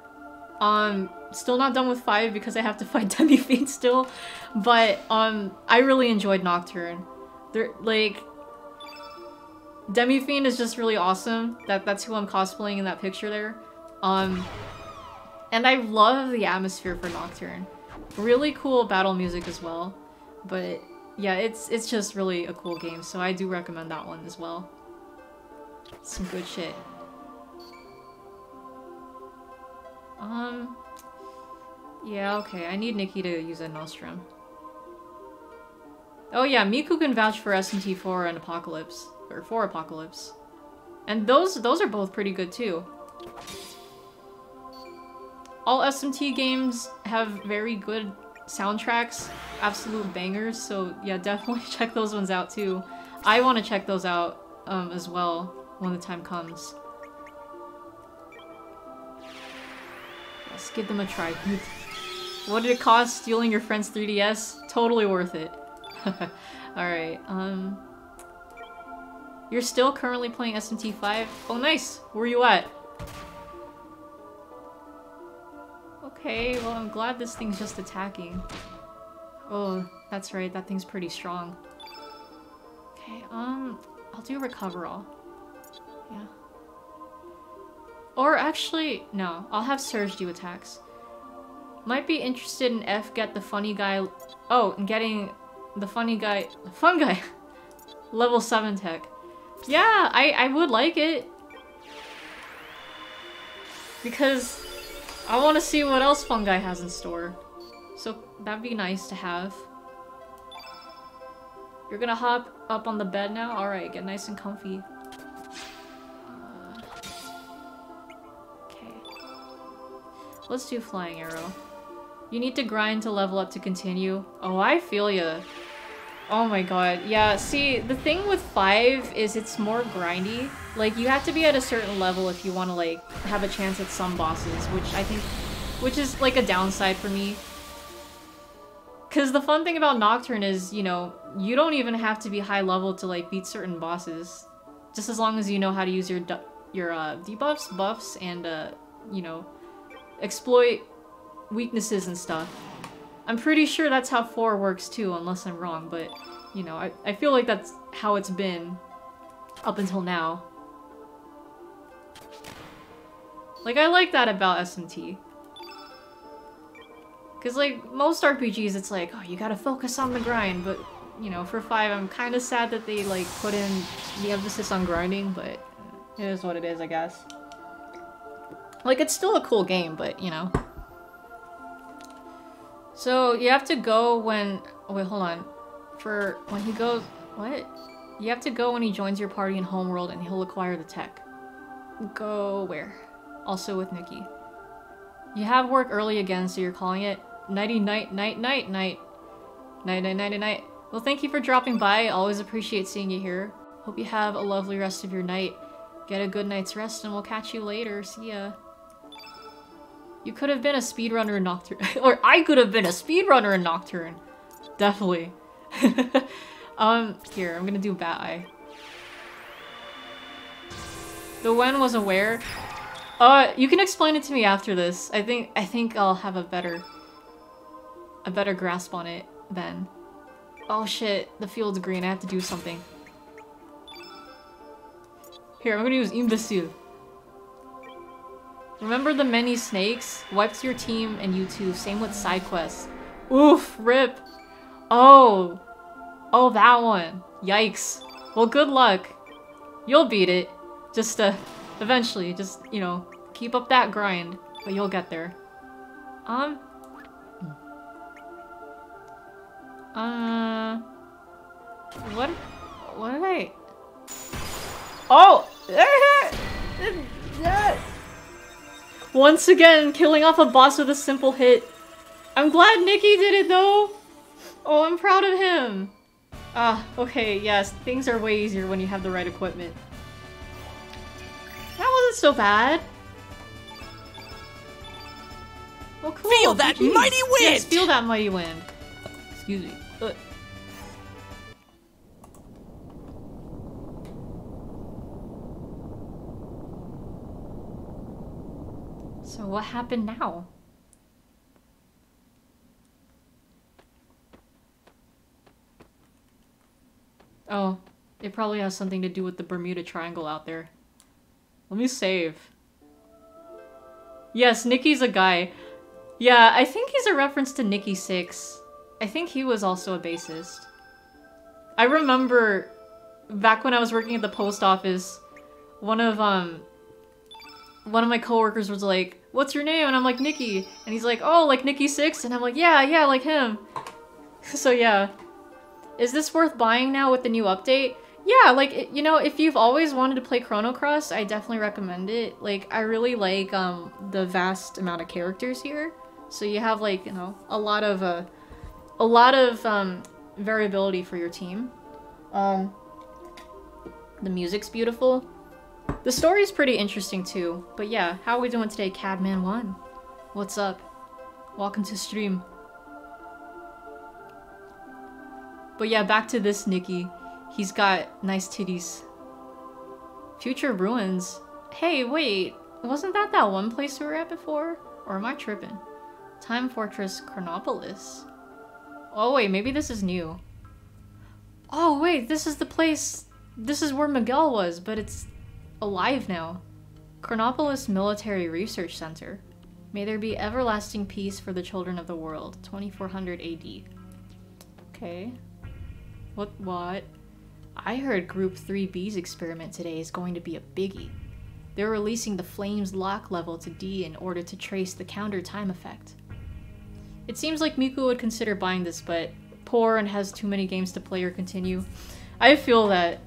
Um, still not done with 5 because I have to fight Demi-Fiend still. But, um, I really enjoyed Nocturne. Like... Demi-Fiend is just really awesome. That That's who I'm cosplaying in that picture there. Um, and I love the atmosphere for Nocturne. Really cool battle music as well. But, yeah, it's, it's just really a cool game, so I do recommend that one as well. Some good shit. Um, yeah, okay. I need Nikki to use a Nostrum. Oh yeah, Miku can vouch for SMT4 and Apocalypse. Or for Apocalypse. And those those are both pretty good too. All SMT games have very good soundtracks, absolute bangers, so yeah, definitely check those ones out too. I want to check those out um, as well when the time comes. Let's give them a try. What did it cost stealing your friend's 3DS? Totally worth it. Alright, um... You're still currently playing SMT5? Oh, nice! Where are you at? Okay, well, I'm glad this thing's just attacking. Oh, that's right, that thing's pretty strong. Okay, um, I'll do Recover All. Yeah. Or actually, no, I'll have Serge do attacks. Might be interested in F get the funny guy... Oh, and getting the funny guy... The fun guy! Level 7 tech. Yeah, I, I would like it. Because I want to see what else Funguy has in store. So that'd be nice to have. You're gonna hop up on the bed now? Alright, get nice and comfy. Let's do Flying Arrow. You need to grind to level up to continue. Oh, I feel ya. Oh my god. Yeah, see, the thing with 5 is it's more grindy. Like, you have to be at a certain level if you want to, like, have a chance at some bosses, which I think... Which is, like, a downside for me. Because the fun thing about Nocturne is, you know, you don't even have to be high level to, like, beat certain bosses. Just as long as you know how to use your, your uh, debuffs, buffs, and, uh, you know, exploit weaknesses and stuff. I'm pretty sure that's how 4 works too, unless I'm wrong, but, you know, I, I feel like that's how it's been up until now. Like, I like that about SMT. Because, like, most RPGs, it's like, oh, you gotta focus on the grind, but, you know, for 5, I'm kind of sad that they, like, put in the emphasis on grinding, but it is what it is, I guess. Like, it's still a cool game, but, you know. So, you have to go when... Wait, hold on. For when he goes... What? You have to go when he joins your party in Homeworld and he'll acquire the tech. Go where? Also with Nikki. You have work early again, so you're calling it nighty night night night night. Night night night night. Well, thank you for dropping by. Always appreciate seeing you here. Hope you have a lovely rest of your night. Get a good night's rest and we'll catch you later. See ya. You could have been a speedrunner in Nocturne. or I could have been a speedrunner in Nocturne. Definitely. um, here, I'm gonna do Bat Eye. The Wen was aware. Uh, you can explain it to me after this. I think I think I'll have a better a better grasp on it then. Oh shit, the field's green. I have to do something. Here, I'm gonna use Imbecile. Remember the many snakes? Wipes your team and you too. Same with side quests. Oof, rip. Oh. Oh, that one. Yikes. Well, good luck. You'll beat it. Just, uh, eventually. Just, you know, keep up that grind. But you'll get there. Um. Uh. What? What did I... Oh! Once again, killing off a boss with a simple hit. I'm glad Nikki did it though! Oh, I'm proud of him! Ah, okay, yes, things are way easier when you have the right equipment. That wasn't so bad. Well, cool. Feel that GG's. mighty wind! Yes, feel that mighty wind. Excuse me. So what happened now? Oh, it probably has something to do with the Bermuda Triangle out there. Let me save. Yes, Nikki's a guy. Yeah, I think he's a reference to Nikki Sixx. I think he was also a bassist. I remember back when I was working at the post office, one of um one of my coworkers was like, "What's your name?" and I'm like, "Nikki." And he's like, "Oh, like Nikki Sixx?" and I'm like, "Yeah, yeah, like him." so yeah. Is this worth buying now with the new update? Yeah, like, it, you know, if you've always wanted to play Chrono Cross, I definitely recommend it. Like, I really like um, the vast amount of characters here. So you have, like, you know, a lot of, uh, a lot of um, variability for your team. Um, the music's beautiful. The story's pretty interesting too. But yeah, how are we doing today, Cadman1? What's up? Welcome to stream. But yeah, back to this Nikki. He's got nice titties. Future Ruins. Hey, wait. Wasn't that that one place we were at before? Or am I tripping? Time Fortress Chronopolis. Oh wait, maybe this is new. Oh wait, this is the place... This is where Miguel was, but it's alive now. Chronopolis Military Research Center. May there be everlasting peace for the children of the world. 2400 AD. Okay. What? What? I heard Group 3B's experiment today is going to be a biggie. They're releasing the Flames lock level to D in order to trace the counter time effect. It seems like Miku would consider buying this, but poor and has too many games to play or continue. I feel that.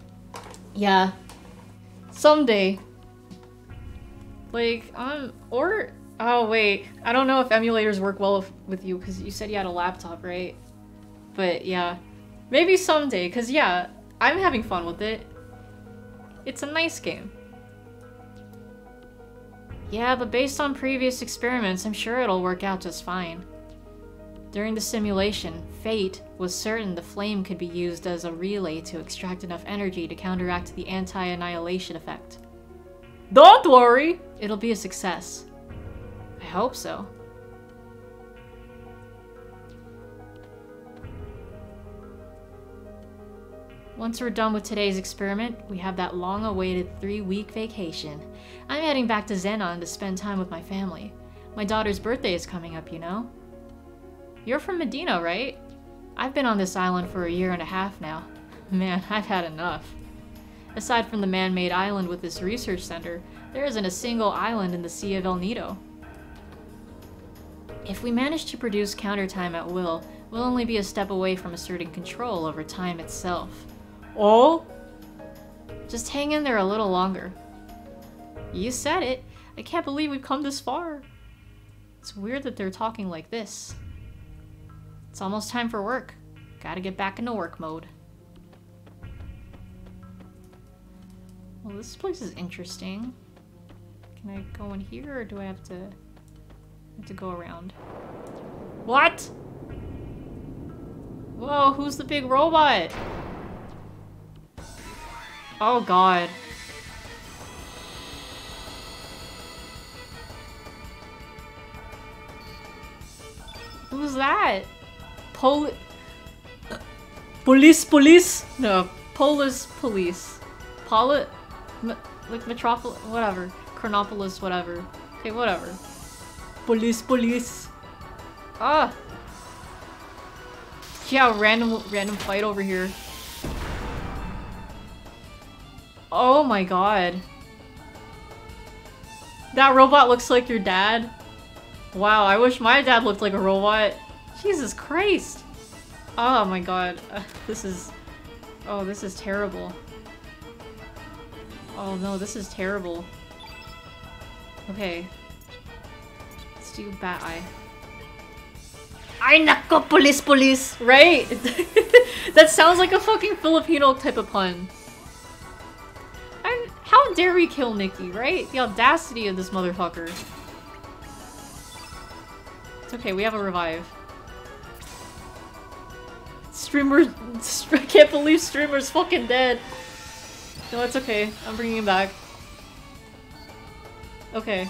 Yeah. Someday. Like, um, or... Oh, wait. I don't know if emulators work well with you, because you said you had a laptop, right? But, yeah. Maybe someday, because yeah, I'm having fun with it. It's a nice game. Yeah, but based on previous experiments, I'm sure it'll work out just fine. During the simulation, Fate was certain the flame could be used as a relay to extract enough energy to counteract the anti-annihilation effect. Don't worry! It'll be a success. I hope so. Once we're done with today's experiment, we have that long-awaited three-week vacation. I'm heading back to Zenan to spend time with my family. My daughter's birthday is coming up, you know? You're from Medina, right? I've been on this island for a year and a half now. Man, I've had enough. Aside from the man-made island with this research center, there isn't a single island in the Sea of El Nido. If we manage to produce counter time at will, we'll only be a step away from asserting control over time itself. Oh? Just hang in there a little longer. You said it. I can't believe we've come this far. It's weird that they're talking like this. It's almost time for work. Gotta get back into work mode. Well, this place is interesting. Can I go in here or do I have to, have to go around? What? Whoa, who's the big robot? Oh god. Who's that? Pol- Police, police? No, Polis police. Poli- M like Metropolis, whatever. Chronopolis, whatever. Okay, whatever. Police, police. Ah! Yeah, random, random fight over here. Oh my god. That robot looks like your dad. Wow, I wish my dad looked like a robot. Jesus Christ. Oh my god. Uh, this is... Oh, this is terrible. Oh no, this is terrible. Okay. Let's do Bat Eye. Ay nako, police, police! Right? that sounds like a fucking Filipino type of pun. And how dare we kill Nikki, right? The audacity of this motherfucker. It's okay, we have a revive. Streamer- I can't believe Streamer's fucking dead. No, it's okay. I'm bringing him back. Okay.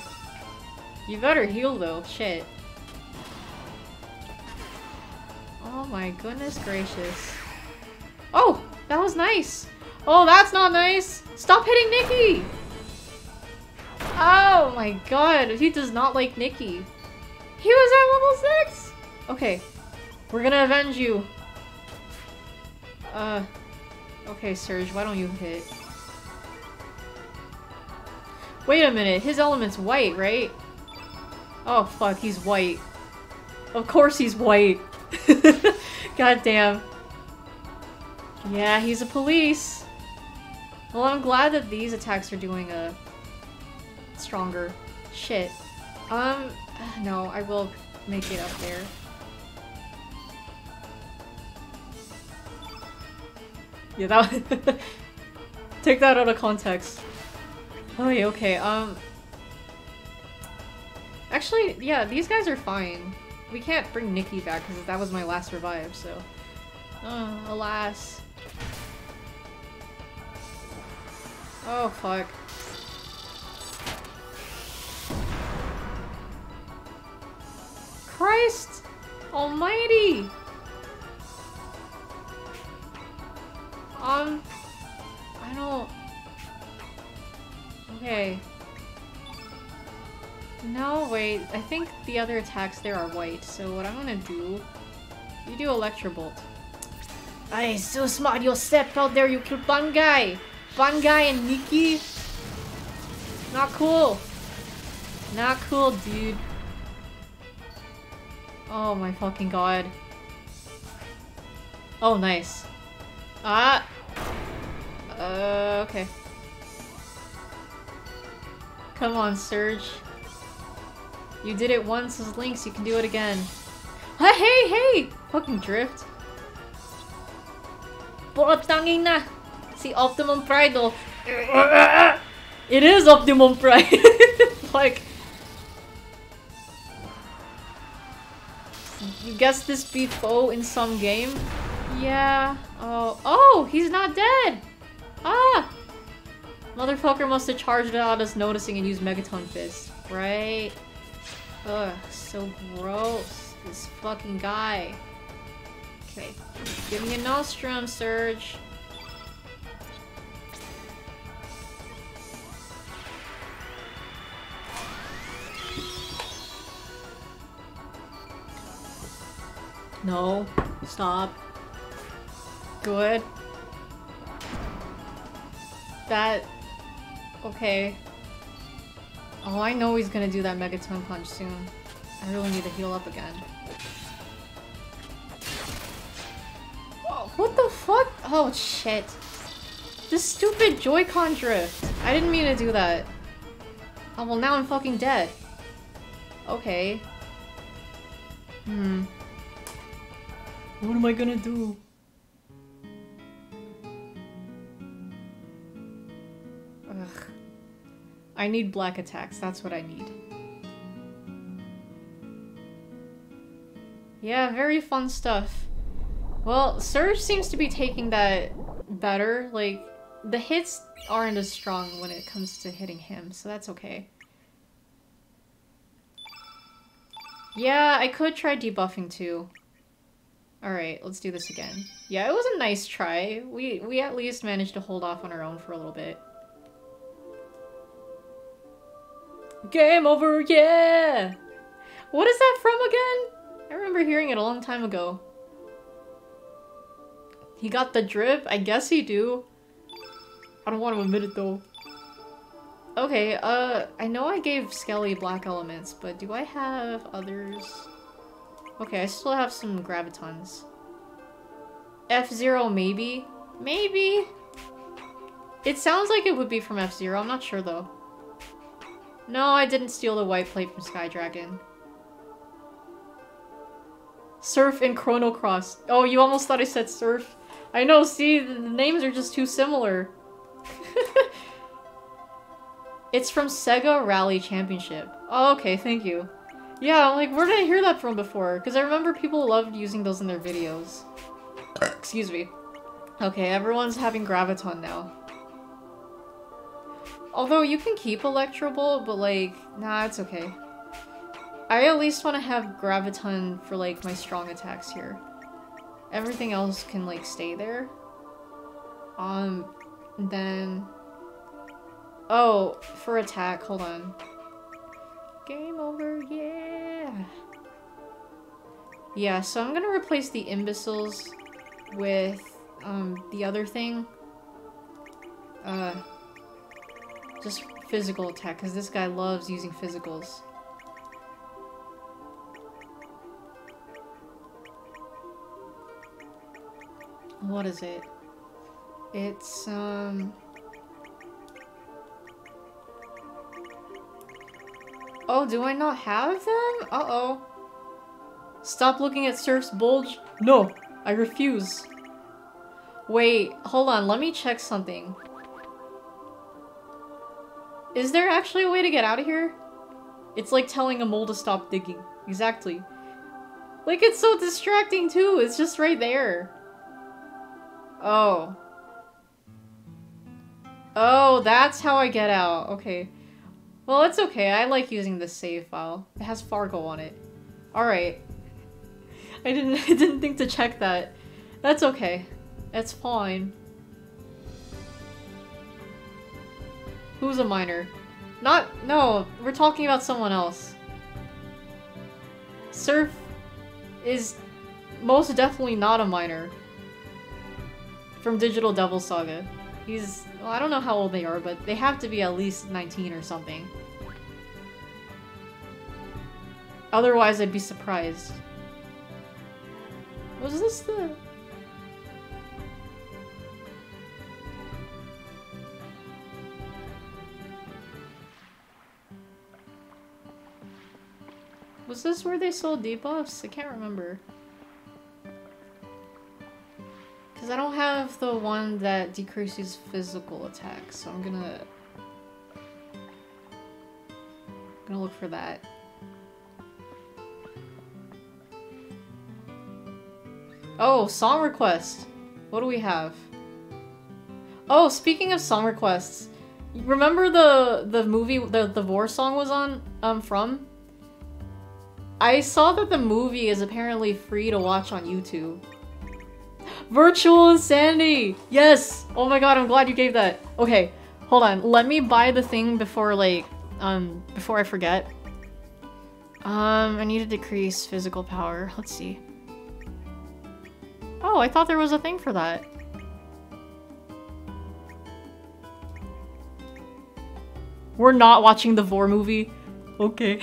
You better heal though. Shit. Oh my goodness gracious. Oh! That was nice! Oh, that's not nice! Stop hitting Nikki! Oh my god, he does not like Nikki. He was at level 6! Okay. We're gonna avenge you. Uh... Okay, Serge, why don't you hit? Wait a minute, his element's white, right? Oh fuck, he's white. Of course he's white. God damn. Yeah, he's a police. Well, I'm glad that these attacks are doing a stronger. Shit. Um, no, I will make it up there. Yeah, that Take that out of context. Oh, yeah, okay, um... Actually, yeah, these guys are fine. We can't bring Nikki back because that was my last revive, so... Oh, alas. Oh, fuck. Christ almighty! Um... I don't... Okay. No, wait. I think the other attacks there are white, so what I'm gonna do... You do Electro Bolt. Ay, so smart you step out there, you guy! One guy and Nikki? Not cool! Not cool, dude. Oh my fucking god. Oh, nice. Ah! Uh, okay. Come on, Serge. You did it once as Lynx, you can do it again. Hey, hey, hey! Fucking drift. Putangin na! Si Optimum Pride though. It is Optimum Pride! like... You guess this be foe in some game? Yeah. Oh. Oh! He's not dead! Ah! Motherfucker must have charged it without us noticing and used Megaton Fist. Right? Ugh, so gross. This fucking guy. Okay. Give me a Nostrum, Serge. No. Stop. Good. That... Okay. Oh, I know he's gonna do that Megaton Punch soon. I really need to heal up again. Oh, what the fuck? Oh, shit. This stupid Joy-Con drift. I didn't mean to do that. Oh, well now I'm fucking dead. Okay. Hmm. What am I gonna do? I need black attacks, that's what I need. Yeah, very fun stuff. Well, Serge seems to be taking that better. Like, the hits aren't as strong when it comes to hitting him, so that's okay. Yeah, I could try debuffing too. Alright, let's do this again. Yeah, it was a nice try. We, we at least managed to hold off on our own for a little bit. Game over, yeah! What is that from again? I remember hearing it a long time ago. He got the drip? I guess he do. I don't want to admit it though. Okay, uh, I know I gave Skelly black elements, but do I have others? Okay, I still have some Gravitons. F-Zero maybe? Maybe? It sounds like it would be from F-Zero, I'm not sure though. No, I didn't steal the white plate from Sky Dragon. Surf and Chrono Cross. Oh, you almost thought I said Serph. I know, see, the, names are just too similar. it's from Sega Rally Championship. Oh, okay, thank you. Yeah, like, where did I hear that from before? Because I remember people loved using those in their videos. Excuse me. Okay, everyone's having Graviton now. Although you can keep Electro Bolt, but like, nah, it's okay. I at least want to have Graviton for like my strong attacks here. Everything else can like stay there. Um, then... Oh, for attack, hold on. Game over, yeah! Yeah, so I'm gonna replace the imbeciles with, um, the other thing. Uh, just physical attack, because this guy loves using physicals. What is it? It's, um... Oh, do I not have them? Uh-oh. Stop looking at Serph's bulge? No, I refuse. Wait, hold on, let me check something. Is there actually a way to get out of here? It's like telling a mole to stop digging. Exactly. Like, it's so distracting too, it's just right there. Oh. Oh, that's how I get out. Okay. Well, it's okay. I like using this save file. It has Fargo on it. Alright. I didn't I didn't think to check that. That's okay. It's fine. Who's a miner? Not- no, we're talking about someone else. Serph is most definitely not a miner from Digital Devil Saga. He's, well, I don't know how old they are, but they have to be at least 19 or something. Otherwise, I'd be surprised. Was this the... Was this where they sold debuffs? I can't remember. Because I don't have the one that decreases physical attacks, so I'm gonna... gonna look for that. Oh, song request! What do we have? Oh, speaking of song requests, remember the the movie the the song was on um from? I saw that the movie is apparently free to watch on YouTube. Virtual Insanity! Yes! Oh my god, I'm glad you gave that. Okay, hold on. Let me buy the thing before, like, um, before I forget. Um, I need to decrease physical power. Let's see. Oh, I thought there was a thing for that. We're not watching the Vor movie. Okay.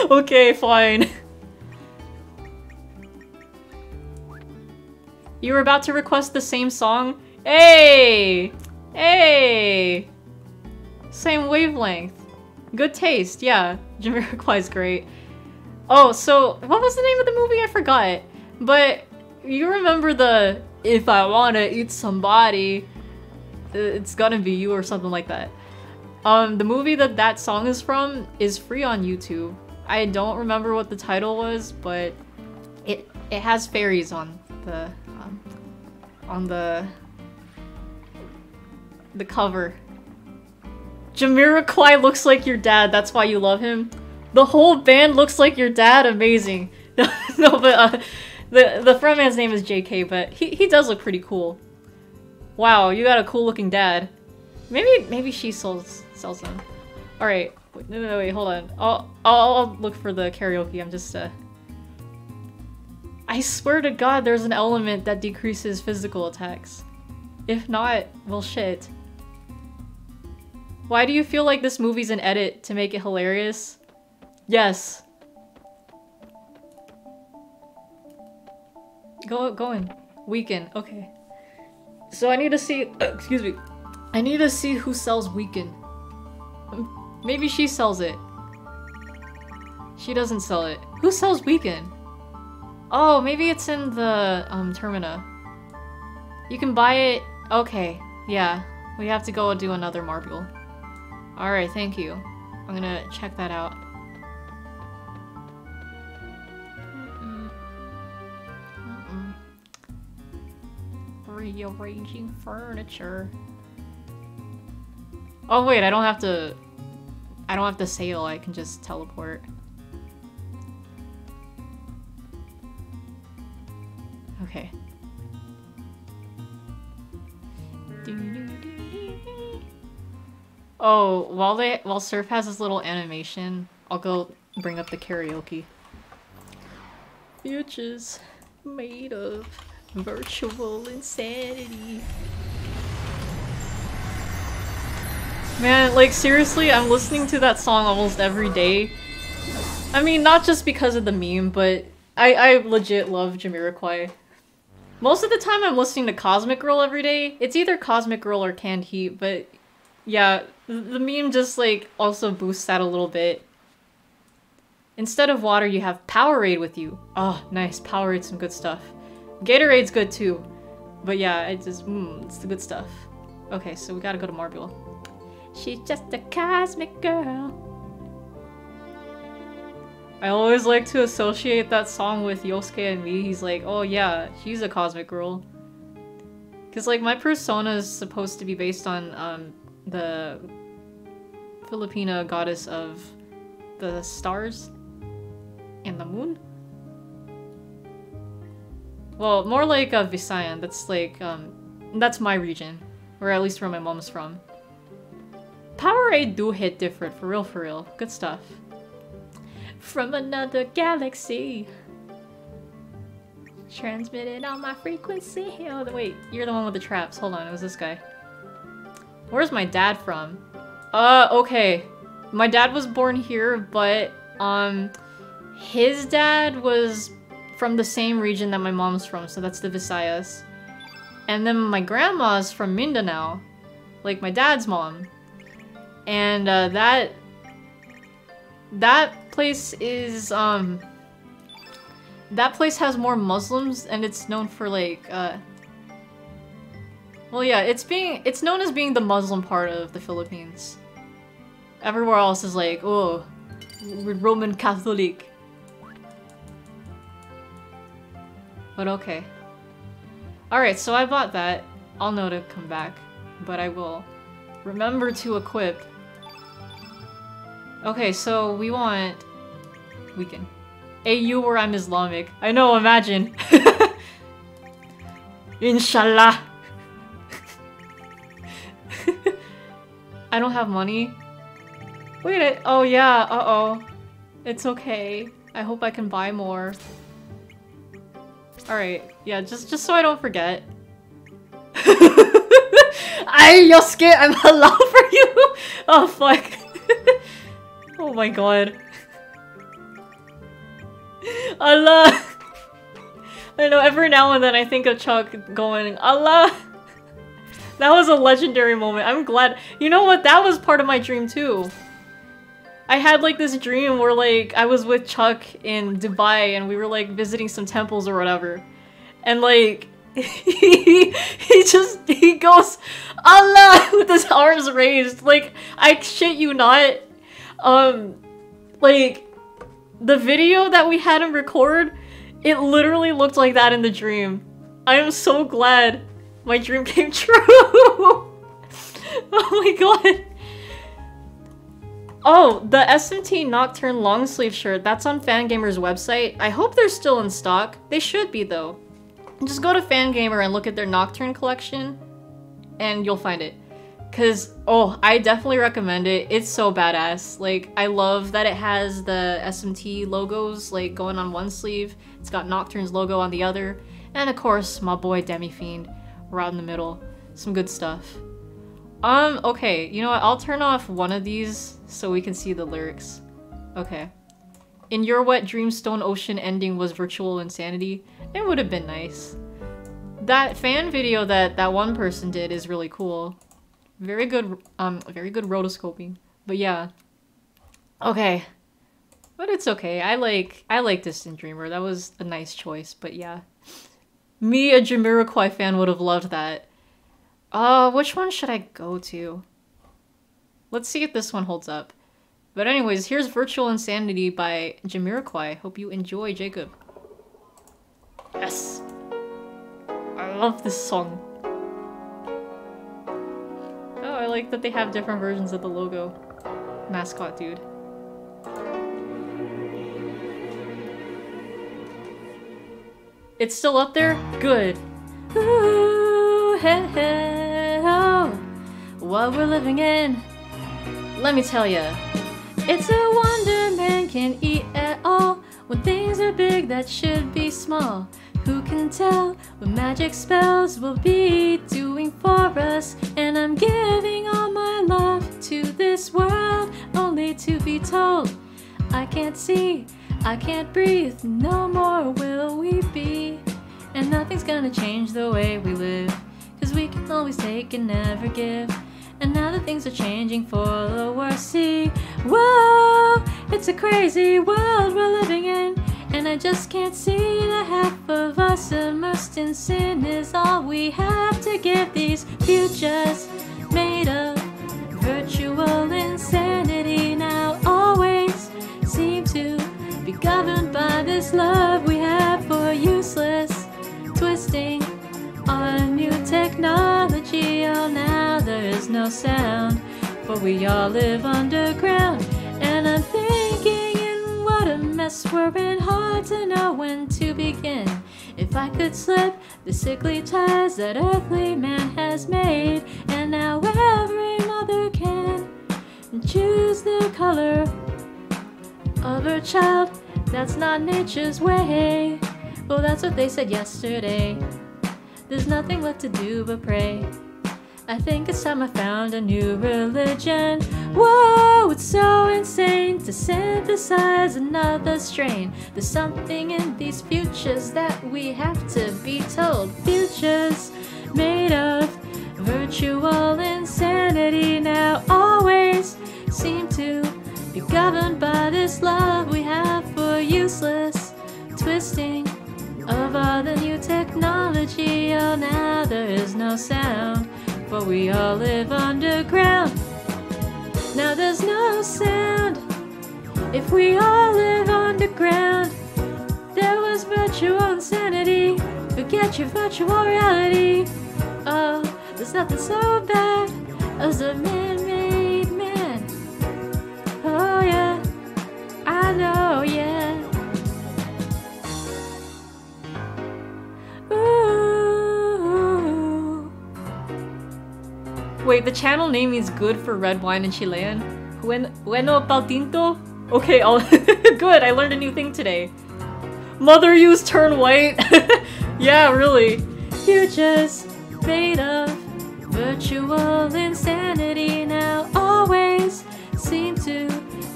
okay, fine. You were about to request the same song? Hey! Hey! Same wavelength. Good taste, yeah. Jamiroquai's great. Oh, so what was the name of the movie? I forgot. But you remember the if I wanna eat somebody, uh, it's gonna be you or something like that. Um, the movie that that song is from is free on YouTube. I don't remember what the title was, but it it has fairies on the um, on the the cover. Jamiroquai looks like your dad. That's why you love him. The whole band looks like your dad. Amazing. no, but uh, the the frontman's name is J.K. But he he does look pretty cool. Wow, you got a cool looking dad. Maybe maybe she sells sells them. All right. No, no, wait, hold on. I'll, I'll, look for the karaoke. I'm just, uh... I swear to god there's an element that decreases physical attacks. If not, well shit. Why do you feel like this movie's an edit to make it hilarious? Yes. Go, go in. Weaken, okay. So I need to see- excuse me. I need to see who sells Weaken. Maybe she sells it. She doesn't sell it. Who sells Weaken? Oh, maybe it's in the um, Termina. You can buy it. Okay, yeah. We have to go and do another Marbule. Alright, thank you. I'm gonna check that out. Mm -mm. Mm Rearranging furniture. Oh wait, I don't have to... I don't have to sail, I can just teleport. Okay. Oh, while they while Surf has his little animation, I'll go bring up the karaoke. Futures made of virtual insanity. Man, like seriously, I'm listening to that song almost every day. I mean, not just because of the meme, but I, I legit love Jamiroquai. Most of the time I'm listening to Cosmic Girl every day. It's either Cosmic Girl or Canned Heat, but yeah, the meme just like also boosts that a little bit. Instead of water, you have Powerade with you. Oh, nice. Powerade's some good stuff. Gatorade's good too. But yeah, it's just, mmm, it's the good stuff. Okay, so we gotta go to Marbule. She's just a cosmic girl. I always like to associate that song with Yosuke and me. He's like, oh yeah, she's a cosmic girl. Because like my persona is supposed to be based on um, the Filipina goddess of the stars and the moon. Well, more like a Visayan. That's like, um, that's my region. Or at least where my mom's from. Powerade do hit different, for real, for real. Good stuff. From another galaxy. Transmitted on my frequency. Oh, wait, you're the one with the traps. Hold on, it was this guy. Where's my dad from? Uh, okay. My dad was born here, but, um, his dad was from the same region that my mom's from, so that's the Visayas. And then my grandma's from Mindanao, like my dad's mom. And uh, that that place is um that place has more Muslims and it's known for like uh Well, yeah, it's being it's known as being the Muslim part of the Philippines. Everywhere else is like, oh, Roman Catholic. But okay. Alright, so I bought that. I'll know to come back, but I will remember to equip. Okay, so we want... We can... AU where I'm Islamic. I know, imagine. Inshallah. I don't have money. Wait, it. Oh yeah, uh-oh. It's okay. I hope I can buy more. Alright, yeah, just just so I don't forget. I Yosuke, I'm halal for you! Oh fuck. Oh my god. Allah! I know every now and then I think of Chuck going, Allah! That was a legendary moment. I'm glad. You know what? That was part of my dream too. I had like this dream where like I was with Chuck in Dubai and we were like visiting some temples or whatever. And like he, he just he goes Allah with his arms raised. Like I shit you not. Um like the video that we had him record, it literally looked like that in the dream. I am so glad my dream came true! oh my god! Oh, the SMT Nocturne long sleeve shirt, that's on Fangamer's website. I hope they're still in stock. They should be though. Just go to Fangamer and look at their Nocturne collection and you'll find it. Cause, oh, I definitely recommend it. It's so badass. Like, I love that it has the SMT logos, like, going on one sleeve. It's got Nocturne's logo on the other. And of course, my boy Demi Fiend right in the middle. Some good stuff. Um, okay, you know what? I'll turn off one of these so we can see the lyrics. Okay. In your wet dreamstone ocean ending was virtual insanity. It would have been nice. That fan video that that one person did is really cool. Very good, um, very good rotoscoping. But yeah. Okay. But it's okay. I like, I like Distant Dreamer. That was a nice choice, but yeah. Me, a Jamiroquai fan, would have loved that. Uh, which one should I go to? Let's see if this one holds up. But anyways, here's Virtual Insanity by Jamiroquai. Hope you enjoy, Jacob. Yes! I love this song. Like that they have different versions of the logo. Mascot dude. It's still up there? Good. Ooh, hey, hey, oh, what we're living in. Let me tell ya, it's a wonder man can eat at all. When things are big that should be small. Who can tell what magic spells will be doing for us? And I'm giving all my love to this world, only to be told I can't see I can't breathe, no more will we be. And nothing's gonna change the way we live. Cause we can always take and never give. And now that things are changing for the worse, see, whoa, it's a crazy world we're living in. And I just can't see the half of us immersed in sin is all we have to give these futures made of virtual insanity now always seem to be governed by this love we have for useless twisting on new technology. Oh, now there is no sound, for we all live underground. Mess we're hard to know when to begin. If I could slip the sickly ties that earthly man has made, and now every mother can choose the color of her child. That's not nature's way. Well, that's what they said yesterday. There's nothing left to do but pray. I think it's time I found a new religion. Whoa, it's so insane to synthesize another strain. There's something in these futures that we have to be told. Futures made of virtual insanity now always seem to be governed by this love we have for useless twisting of all the new technology. Oh, now there is no sound, but we all live underground. Now there's no sound if we all live underground. There was virtual insanity. Forget your virtual reality. Oh, there's nothing so bad as a man-made man. Oh yeah, I know, yeah. Wait, the channel name is good for red wine in Chilean. When bueno pal tinto? Okay, I'll good. I learned a new thing today. Mother use turn white. yeah, really. You just made of virtual insanity now. Always seem to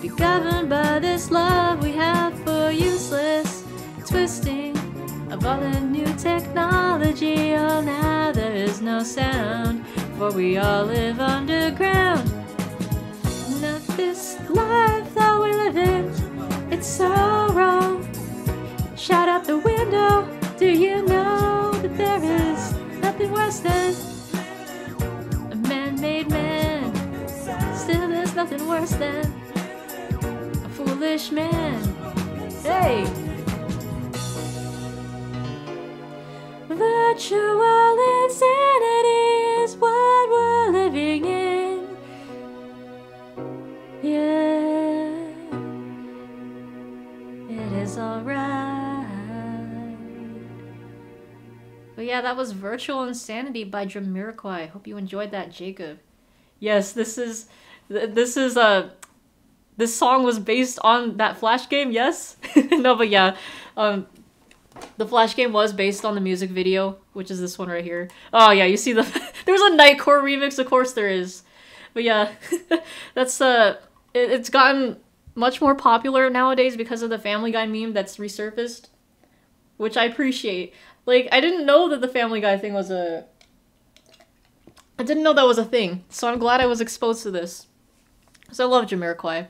be governed by this love we have for useless twisting of all the new technology. Oh, now there is no sound, for we all live underground. Not this life that we live in, it's so wrong. Shout out the window, do you know that there is nothing worse than a man made man? Still, there's nothing worse than a foolish man. Hey! Virtual yeah, that was Virtual Insanity by Jamiroquai. Hope you enjoyed that, Jacob. Yes, this is this is uh this song was based on that Flash game. Yes, no, but yeah, um, the Flash game was based on the music video, which is this one right here. Oh yeah, you see the there's a Nightcore remix, of course there is. But yeah, that's uh it, it's gotten much more popular nowadays because of the Family Guy meme that's resurfaced, which I appreciate. Like I didn't know that the Family Guy thing was a I didn't know that was a thing, so I'm glad I was exposed to this. Cause I love Jamiroquai.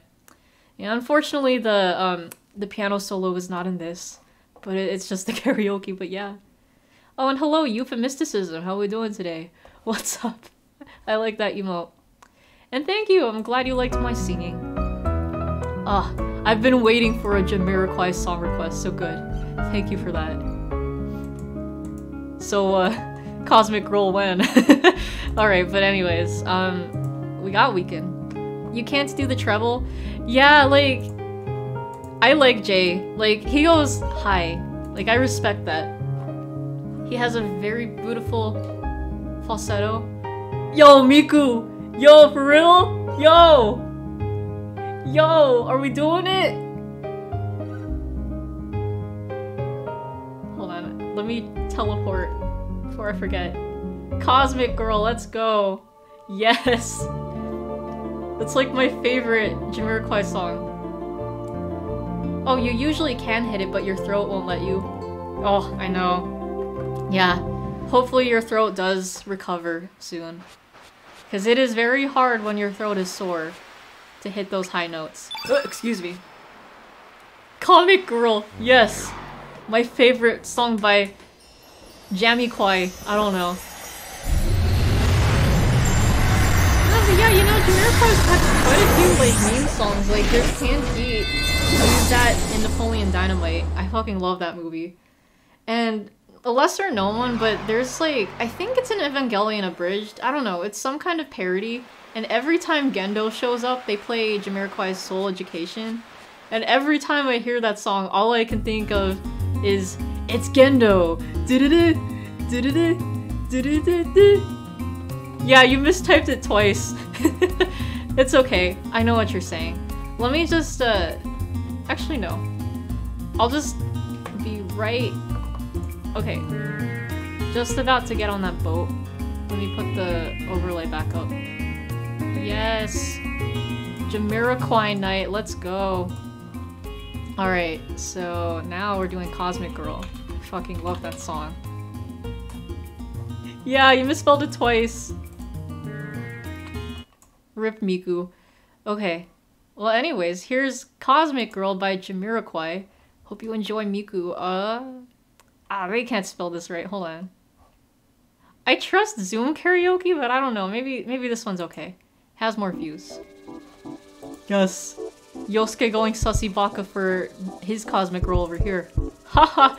Yeah, unfortunately the um the piano solo was not in this but it's just the karaoke. But yeah. Oh, and hello, euphemisticism. How we doing today? What's up? I like that emote. And thank you. I'm glad you liked my singing. Ah, I've been waiting for a Jamiroquai song request. So good. Thank you for that. So, uh, Cosmic Roll when? All right, but anyways, um, we got Weaken. You can't do the treble. Yeah, like I like Jay. Like, he goes high. Like, I respect that. He has a very beautiful falsetto. Yo, Miku! Yo, for real? Yo! Yo, are we doing it? Let me teleport before I forget. Cosmic Girl, let's go! Yes! That's like my favorite Jamiroquai song. Oh, you usually can hit it, but your throat won't let you. Oh, I know. Yeah. Hopefully your throat does recover soon. Because it is very hard when your throat is sore to hit those high notes. Uh, excuse me. Comic Girl, yes. My favorite song by Jamiroquai. I don't know. No, but yeah, you know, Jamiroquai's had quite a few like meme songs. Like there's Canned Heat. I used that in Napoleon Dynamite. I fucking love that movie. And a lesser known one, but there's like I think it's an Evangelion abridged. I don't know. It's some kind of parody. And every time Gendo shows up, they play Jamiroquai's Soul Education. And every time I hear that song, all I can think of is it's Gendo. Yeah, you mistyped it twice. it's okay. I know what you're saying. Let me just uh actually no. I'll just be right Okay. Just about to get on that boat. Let me put the overlay back up. Yes. Jamiroquai night, let's go. Alright, so now we're doing Cosmic Girl. I fucking love that song. Yeah, you misspelled it twice. Rip Miku. Okay. Well, anyways, here's Cosmic Girl by Jamiroquai. Hope you enjoy Miku. Uh, ah, I can't spell this right. Hold on. I trust Zoom karaoke, but I don't know. Maybe maybe this one's okay. Has more views. Yes. Yosuke going sussy baka for his cosmic roll over here. Haha.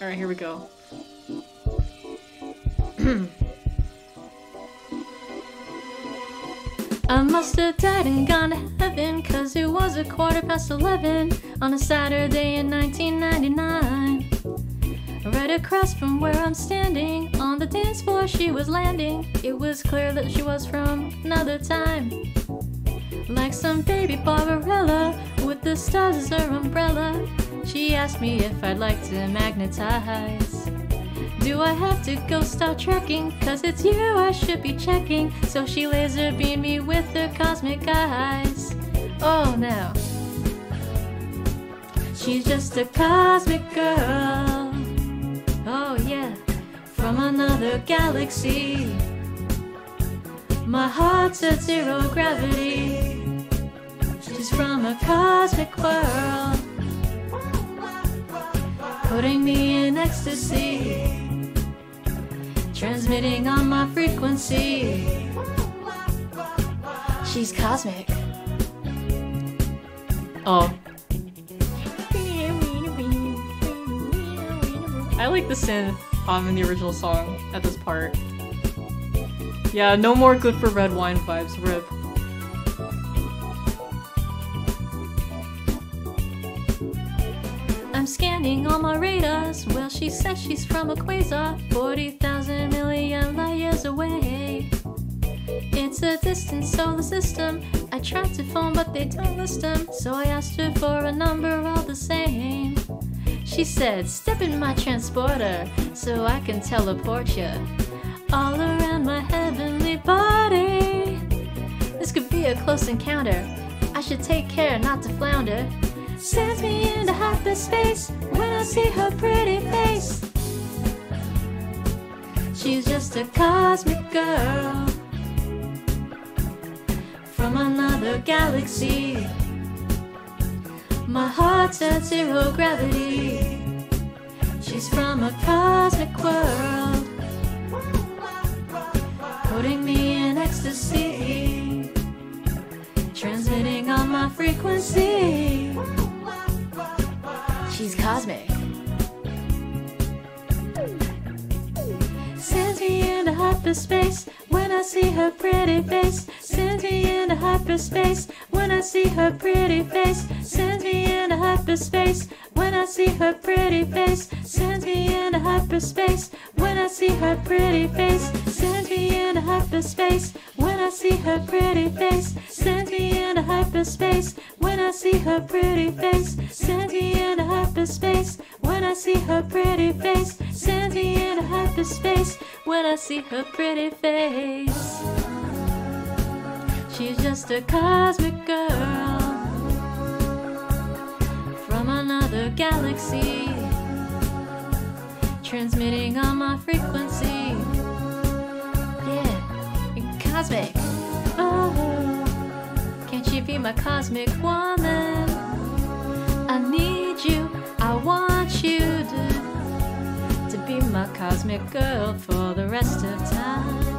Alright, here we go. I must have died and gone to heaven Cause it was a quarter past 11 On a Saturday in 1999 Right across from where I'm standing On the dance floor she was landing It was clear that she was from another time Like some baby Barbarella With the stars as her umbrella She asked me if I'd like to magnetize do I have to go start trekking? Cause it's you I should be checking. So she laser beamed me with her cosmic eyes. Oh no. She's just a cosmic girl. Oh yeah. From another galaxy. My heart's at zero gravity. She's from a cosmic world. Putting me in ecstasy transmitting on my frequency. She's cosmic. Oh. I like the synth um, in the original song at this part. Yeah, no more good for red wine vibes, rip. Scanning all my radars. Well, she says she's from a quasar, 40,000 million light years away. It's a distant solar system. I tried to phone, but they don't list them. So I asked her for a number all the same. She said, Step in my transporter so I can teleport you all around my heavenly body. This could be a close encounter. I should take care not to flounder. Sends me into hyperspace when I see her pretty face. She's just a cosmic girl from another galaxy. My heart's at zero gravity. She's from a cosmic world, putting me in ecstasy, transmitting on my frequency. She's cosmic. Sends me into hyperspace when I see her pretty face. Sends me into hyperspace when I see her pretty face. Sends me into hyperspace when I see her pretty face. Sends me into hyperspace when I see her pretty face. Sends me into hyperspace when I see her pretty face. Sends me into hyperspace when I see her pretty face. Sends me into hyperspace when I see her pretty face. Sends me into hyperspace when I see her pretty face. She's just a cosmic girl from another galaxy, transmitting on my frequency. Yeah, cosmic. Oh, can't you be my cosmic woman? I need you, I want you to, to be my cosmic girl for the rest of time.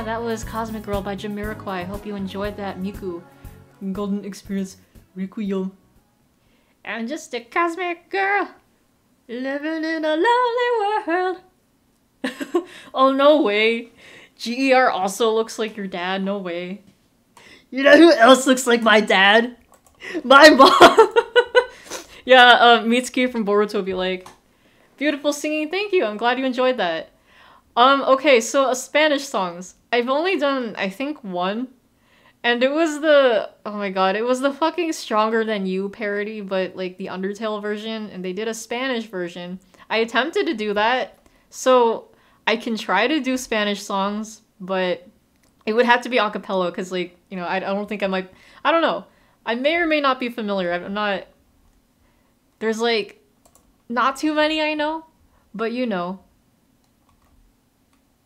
Yeah, that was Cosmic Girl by Jamiroquai. Hope you enjoyed that Miku Golden Experience Requiem. I'm just a cosmic girl living in a lonely world. oh no way. GER also looks like your dad. No way. You know who else looks like my dad? My mom. yeah, uh, Mitsuki from Boruto be like, beautiful singing. Thank you. I'm glad you enjoyed that. Um, okay, so uh, Spanish songs. I've only done, I think, one. And it was the, oh my god, it was the fucking Stronger Than You parody, but like the Undertale version, and they did a Spanish version. I attempted to do that, so I can try to do Spanish songs, but it would have to be a cappella, because like, you know, I, I don't think I might, I don't know. I may or may not be familiar, I'm not, there's like, not too many I know, but you know.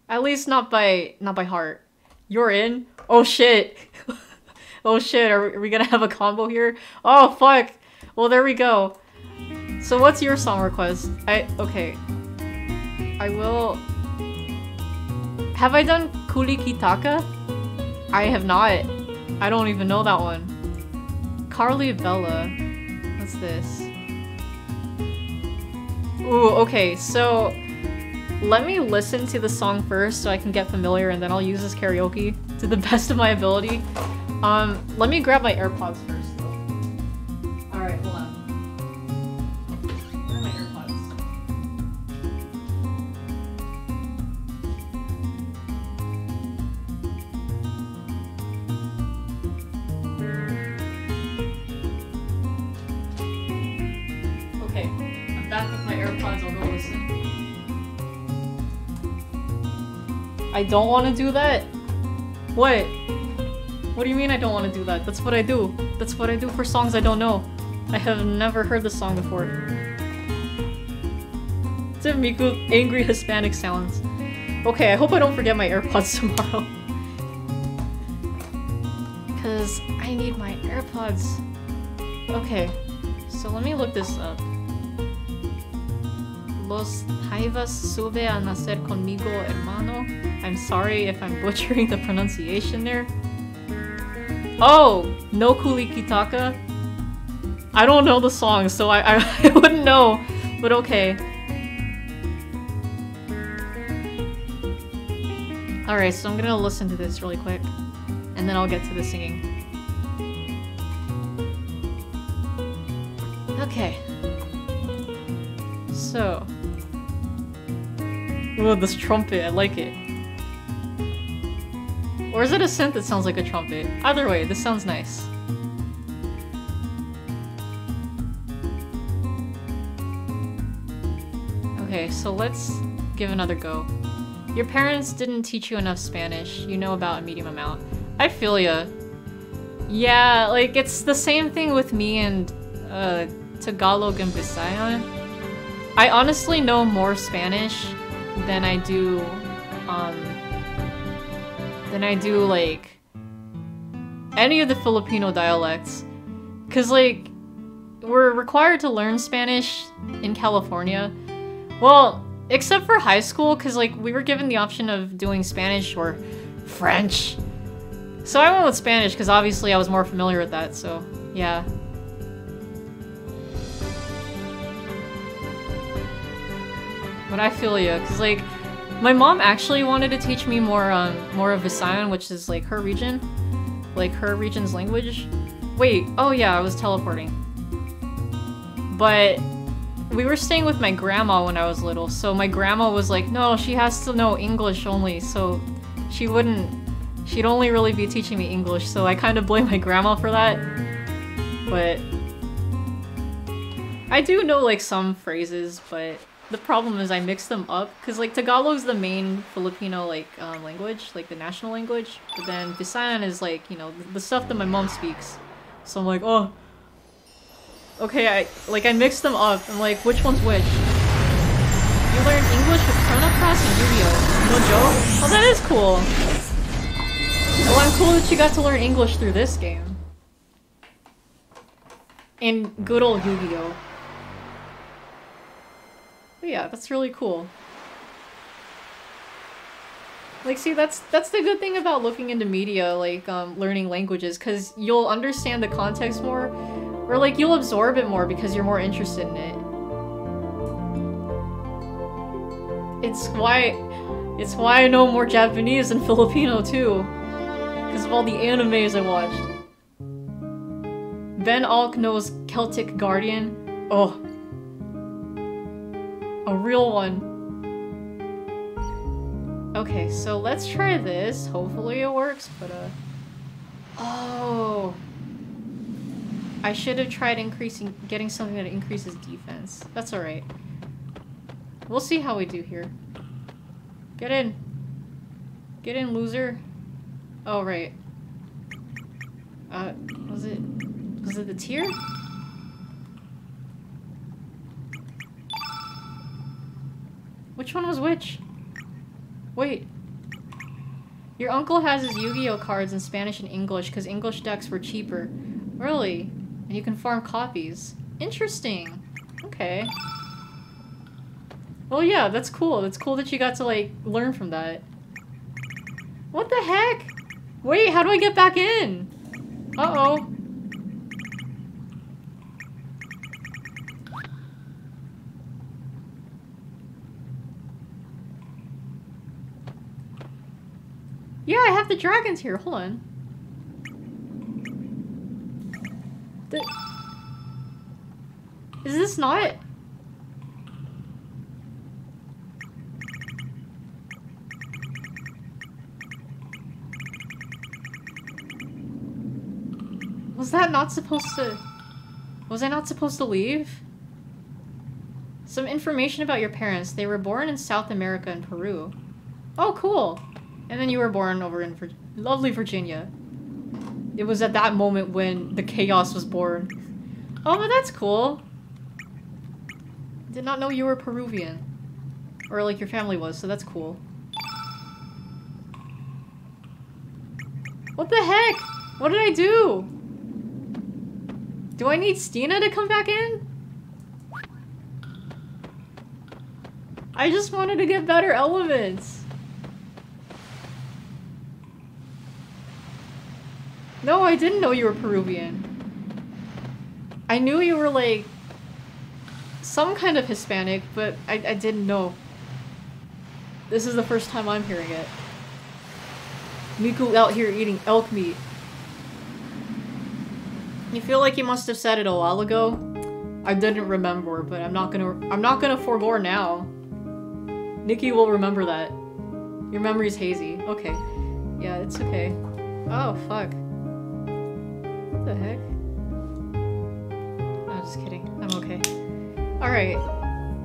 At least not by not by heart. You're in? Oh shit. oh shit, are, are we gonna have a combo here? Oh fuck. Well there we go. So what's your song request? I okay. I will Have I done Kulikitaka? I have not. I don't even know that one. Carly Bella. What's this? Ooh, okay, so let me listen to the song first so I can get familiar and then I'll use this karaoke to the best of my ability. Um, let me grab my AirPods first I don't want to do that? What? What do you mean I don't want to do that? That's what I do. That's what I do for songs I don't know. I have never heard this song before. It's a Miku angry Hispanic sounds. Okay, I hope I don't forget my AirPods tomorrow. Cause I need my AirPods. Okay, so let me look this up. Los Jaivas sube a nacer conmigo, hermano. I'm sorry if I'm butchering the pronunciation there. Oh, no Kulikitaka. I don't know the song, so I, I, I wouldn't know, but okay. Alright, so I'm gonna listen to this really quick, and then I'll get to the singing. Okay. So. Ooh, this trumpet, I like it. Or is it a synth that sounds like a trumpet? Either way, this sounds nice. Okay, so let's give another go. Your parents didn't teach you enough Spanish. You know about a medium amount. I feel ya. Yeah, like, it's the same thing with me and uh, Tagalog and Visayan. I honestly know more Spanish than I do, um, than I do, like, any of the Filipino dialects. Cause, like, we're required to learn Spanish in California. Well, except for high school, cause, like, we were given the option of doing Spanish or French. So I went with Spanish, because obviously I was more familiar with that, so, yeah. But I feel you, cause like, my mom actually wanted to teach me more, um, more of Visayan, which is like her region, like her region's language. Wait, oh yeah, I was teleporting. But we were staying with my grandma when I was little, so my grandma was like, no, she has to know English only, so she wouldn't, she'd only really be teaching me English, so I kind of blame my grandma for that. But I do know like some phrases, but the problem is I mix them up because like Tagalog's the main Filipino like uh, language, like the national language, but then Visayan is like you know the, stuff that my mom speaks. So I'm like, oh, okay, I like I mixed them up. I'm like, which one's which? You learn English with Chrono Cross and Yu-Gi-Oh! No joke? Oh, that is cool. Well, I'm cool that you got to learn English through this game. In good old Yu-Gi-Oh! But yeah, that's really cool. Like, see, that's that's the good thing about looking into media, like, um, learning languages, because you'll understand the context more, or, like, you'll absorb it more because you're more interested in it. It's why... It's why I know more Japanese than Filipino, too. Because of all the animes I watched. Ben Alk knows Celtic Guardian. Oh, a real one. Okay, so let's try this. Hopefully it works, but uh... Oh! I should have tried increasing, getting something that increases defense. That's alright. We'll see how we do here. Get in. Get in, loser. Oh, right. Uh, was it... Was it the tier? Which one was which? Wait. Your uncle has his Yu-Gi-Oh cards in Spanish and English because English decks were cheaper. Really? And you can farm copies. Interesting. Okay. Well, yeah, that's cool. That's cool that you got to, like, learn from that. What the heck? Wait, how do I get back in? Uh-oh. Yeah, I have the dragons here. Hold on. The... Is this not? Was that not supposed to... Was I not supposed to leave? Some information about your parents. They were born in South America and Peru. Oh, cool. And then you were born over in Vir lovely Virginia. It was at that moment when the chaos was born. Oh, but that's cool. Did not know you were Peruvian. Or like your family was, so that's cool. What the heck? What did I do? Do I need Steena to come back in? I just wanted to get better elements. No, I didn't know you were Peruvian. I knew you were like some kind of Hispanic, but I, I didn't know. This is the first time I'm hearing it. Miku out here eating elk meat. You feel like you must have said it a while ago? I didn't remember, but I'm not gonna- I'm not gonna forgore now. Nikki will remember that. Your memory's hazy. Okay. Yeah, it's okay. Oh, fuck. The heck? No, just kidding. I'm okay. Alright.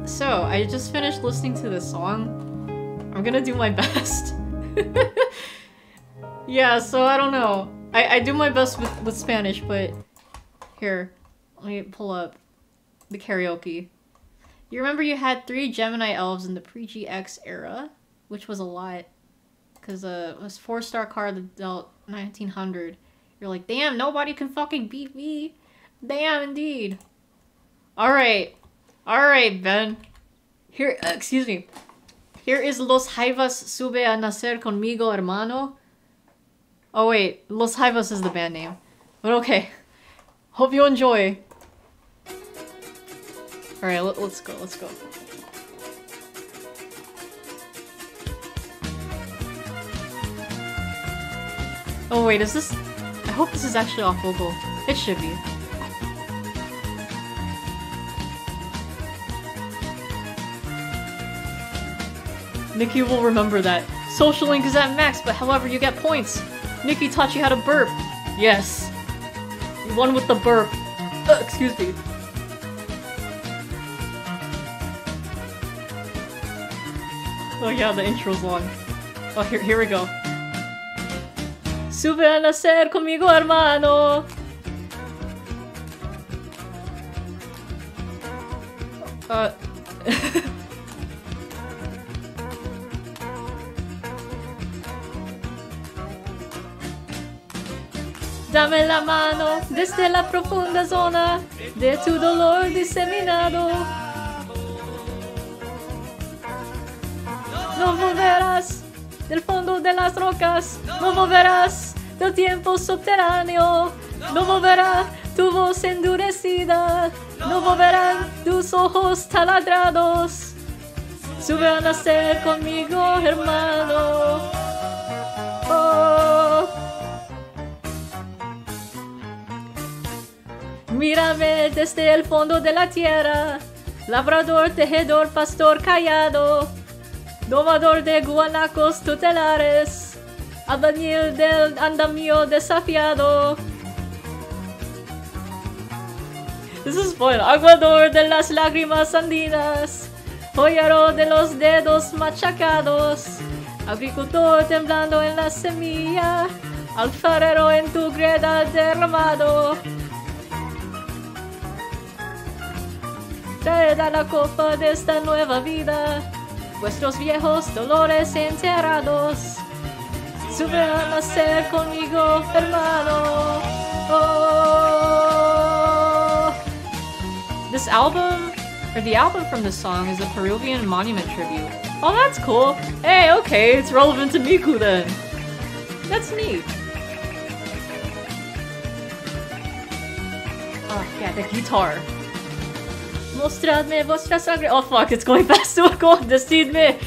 So, I just finished listening to this song. I'm gonna do my best. yeah, so I don't know. I, I do my best with, with Spanish, but... Here, let me pull up the karaoke. You remember you had three Gemini elves in the pre-GX era? Which was a lot. Because uh, it was four-star card that dealt 1900. You're like, damn, nobody can fucking beat me. Damn, indeed. Alright. Alright, Ben. Here, uh, excuse me. Here is Los Jaivas sube a nacer conmigo, hermano. Oh wait, Los Jaivas is the band name. But okay. Hope you enjoy. Alright, let, let's go, let's go. Oh wait, is this- I hope this is actually off. It should be. Nikki will remember that. Social link is at max, but however you get points. Nikki taught you how to burp. Yes. You won with the burp. Uh, excuse me. Oh yeah, the intro's long. Oh, here, here we go. Sube a nacer conmigo, hermano. Uh. Dame la mano desde la profunda zona de tu dolor diseminado. No volverás del fondo de las rocas, no volverás del tiempo subterráneo, no volverá tu voz endurecida, no volverán tus ojos taladrados. Sube a nacer conmigo, hermano. Oh. Mírame desde el fondo de la tierra, labrador, tejedor, pastor callado, domador de guanacos tutelares, albañil del andamio desafiado. This is fun. Aguador de las lágrimas andinas, joyero de los dedos machacados, agricultor temblando en la semilla, alfarero en tu greda derramado. Traed la copa de esta nueva vida, vuestros viejos dolores enterrados. Sube a nacer conmigo, hermano. Oh. This album, or the album from this song, is a Peruvian monument tribute. Oh, that's cool. Hey, okay, it's relevant to Miku then. That's neat. Oh, yeah, the guitar. Mostradme vuestra sangre. Oh fuck, it's going fast. Go on, decidme.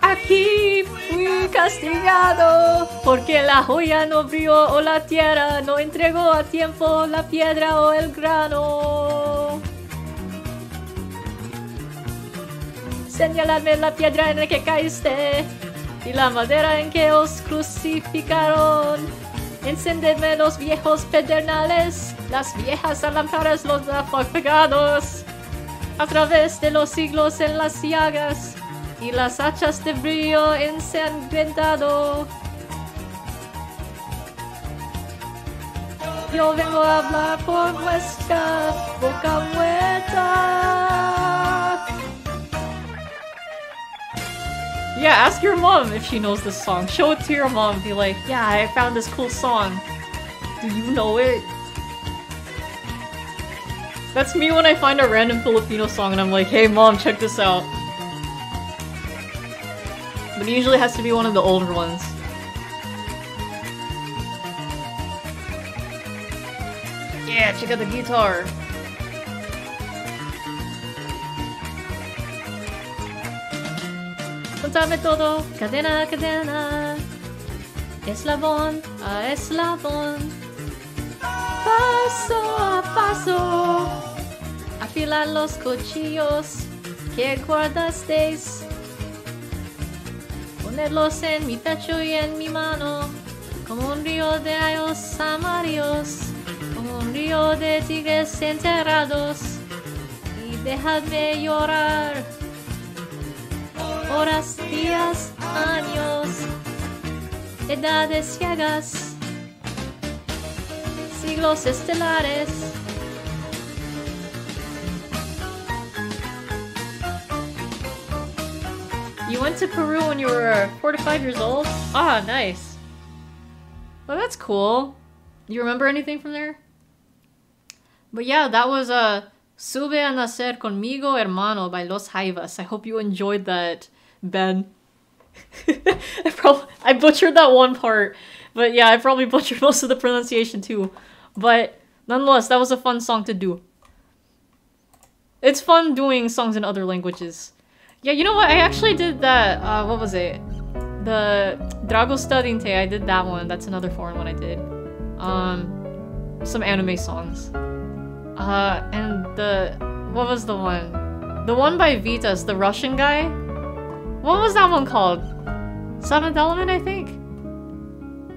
Aquí fui castigado porque la joya no brilló o la tierra no entregó a tiempo la piedra o el grano. Señaladme la piedra en la que caíste y la madera en que os crucificaron. Encendedme los viejos pedernales, las viejas lámparas, los apagados. A través de los siglos en las llagas y las hachas de brillo ensangrentado. Yo vengo a hablar por vuestra boca muerta. Yeah, ask your mom if she knows this song. Show it to your mom. And be like, yeah, I found this cool song. Do you know it? That's me when I find a random Filipino song and I'm like, hey mom, check this out. But it usually has to be one of the older ones. Yeah, check out the guitar. Contame todo, cadena a cadena. Eslabón a eslabón. Paso a paso. Afilar los cuchillos que guardasteis. Ponerlos en mi pecho y en mi mano. Como un río de ayos amarillos. Como un río de tigres enterrados. Y dejadme llorar horas, días, años, edades siglos estelares. You went to Peru when you were four to five years old? Ah, nice. Well, that's cool. You remember anything from there? But yeah, that was a uh, Sube a nacer conmigo, hermano, by Los Jaivas. I hope you enjoyed that, Ben. I probably I butchered that one part, but yeah, I probably butchered most of the pronunciation too. But nonetheless, that was a fun song to do. It's fun doing songs in other languages. Yeah, you know what? I actually did that. Uh, what was it? The Dragostea Din Tei. I did that one. That's another foreign one I did. Um, some anime songs. Uh, and the what was the one? The one by Vitas, the Russian guy. What was that one called? Seventh Element, I think.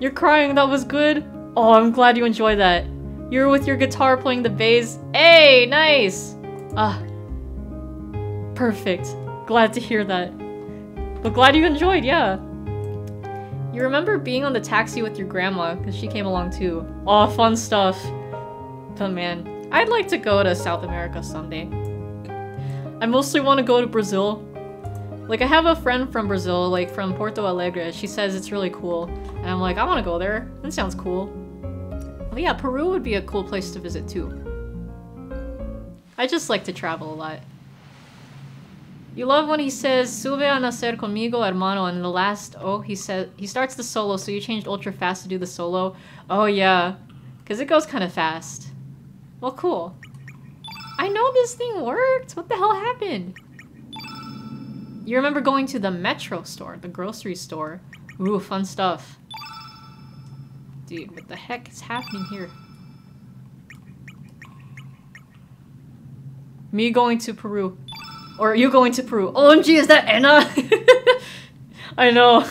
You're crying. That was good. Oh, I'm glad you enjoyed that. You're with your guitar playing the bass. Hey, nice. Ah, perfect. Glad to hear that. But glad you enjoyed, yeah. You remember being on the taxi with your grandma, because she came along too. Oh, fun stuff. But man, I'd like to go to South America someday. I mostly want to go to Brazil. Like, I have a friend from Brazil, like, from Porto Alegre. She says it's really cool. And I'm like, I want to go there. That sounds cool. But yeah, Peru would be a cool place to visit, too. I just like to travel a lot. You love when he says, Sube a nacer conmigo, hermano, and the last, oh, he says, he starts the solo, so you changed ultra fast to do the solo. Oh, yeah. Because it goes kind of fast. Well, cool. I know this thing worked! What the hell happened? You remember going to the Metro store, the grocery store. Ooh, fun stuff. Dude, what the heck is happening here? Me going to Peru. Or you going to Peru. OMG, is that Anna? I know.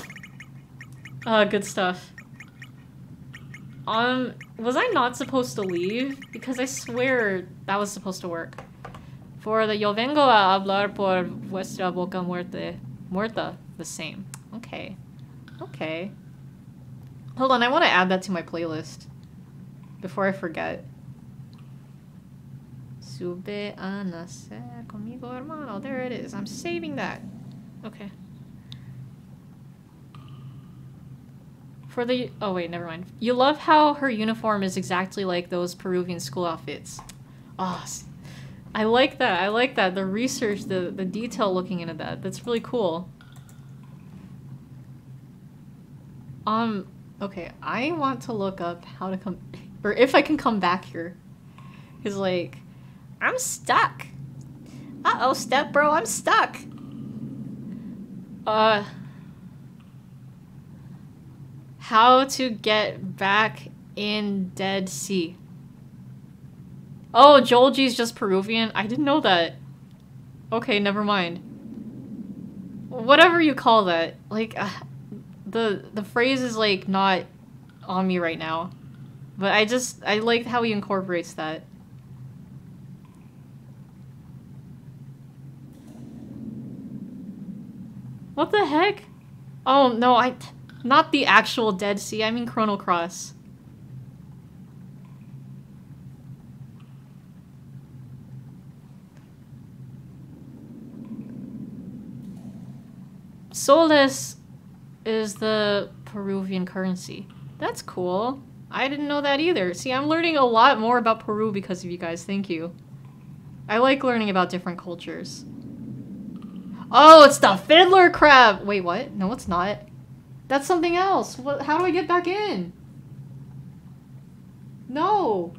Ah, uh, good stuff. Um, was I not supposed to leave? Because I swear that was supposed to work. For the yo vengo a hablar por vuestra boca muerte. Muerta. The same. Okay. Okay. Hold on, I want to add that to my playlist. Before I forget. Sube a nacer conmigo hermano. There it is. I'm saving that. Okay. For the oh wait, never mind. You love how her uniform is exactly like those Peruvian school outfits. Oh, I like that. I like that. The research, the the detail looking into that. That's really cool. Um, okay, I want to look up how to come or if I can come back here. Cuz like I'm stuck. Uh-oh, step bro, I'm stuck. Uh how to get back in Dead Sea. Oh, Joelgi's just Peruvian? I didn't know that. Okay, never mind. Whatever you call that. Like, uh, the the phrase is, like, not on me right now. But I just, I like how he incorporates that. What the heck? Oh, no, I... Not the actual Dead Sea, I mean Chrono Cross. Soles is the Peruvian currency. That's cool. I didn't know that either. See, I'm learning a lot more about Peru because of you guys. Thank you. I like learning about different cultures. Oh, it's the fiddler crab! Wait, what? No, it's not. That's something else. What, how do I get back in? No.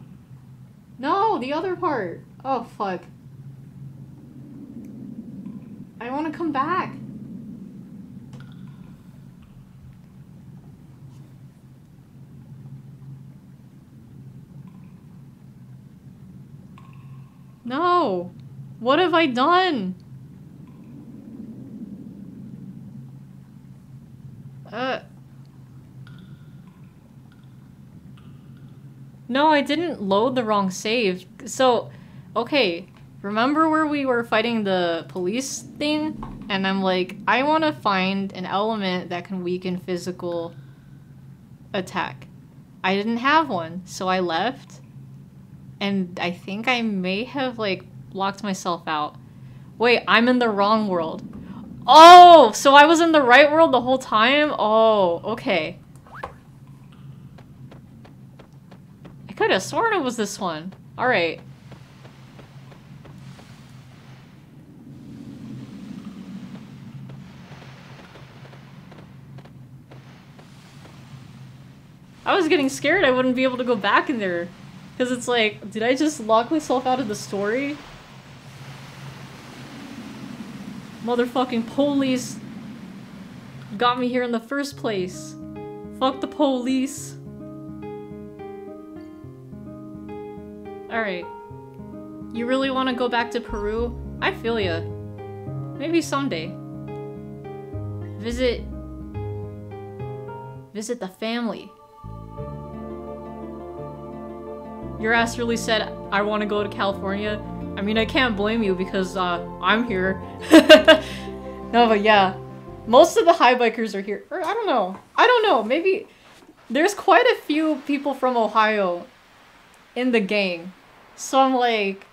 No, the other part. Oh, fuck. I want to come back. No. What have I done? Uh. No, I didn't load the wrong save. So, okay, remember where we were fighting the police thing? And I'm like, I want to find an element that can weaken physical attack. I didn't have one, so I left. And I think I may have, like, locked myself out. Wait, I'm in the wrong world. Oh, so I was in the right world the whole time? Oh, okay. I could have sworn it was this one. Alright. I was getting scared I wouldn't be able to go back in there. Because it's like, did I just lock myself out of the story? Motherfucking police got me here in the first place. Fuck the police. Alright. You really want to go back to Peru? I feel ya. Maybe someday. Visit... Visit the family. Your ass really said, I want to go to California. I mean, I can't blame you because uh, I'm here. no, but yeah. Most of the high bikers are here. Or I don't know. I don't know. Maybe there's quite a few people from Ohio in the gang. So I'm like,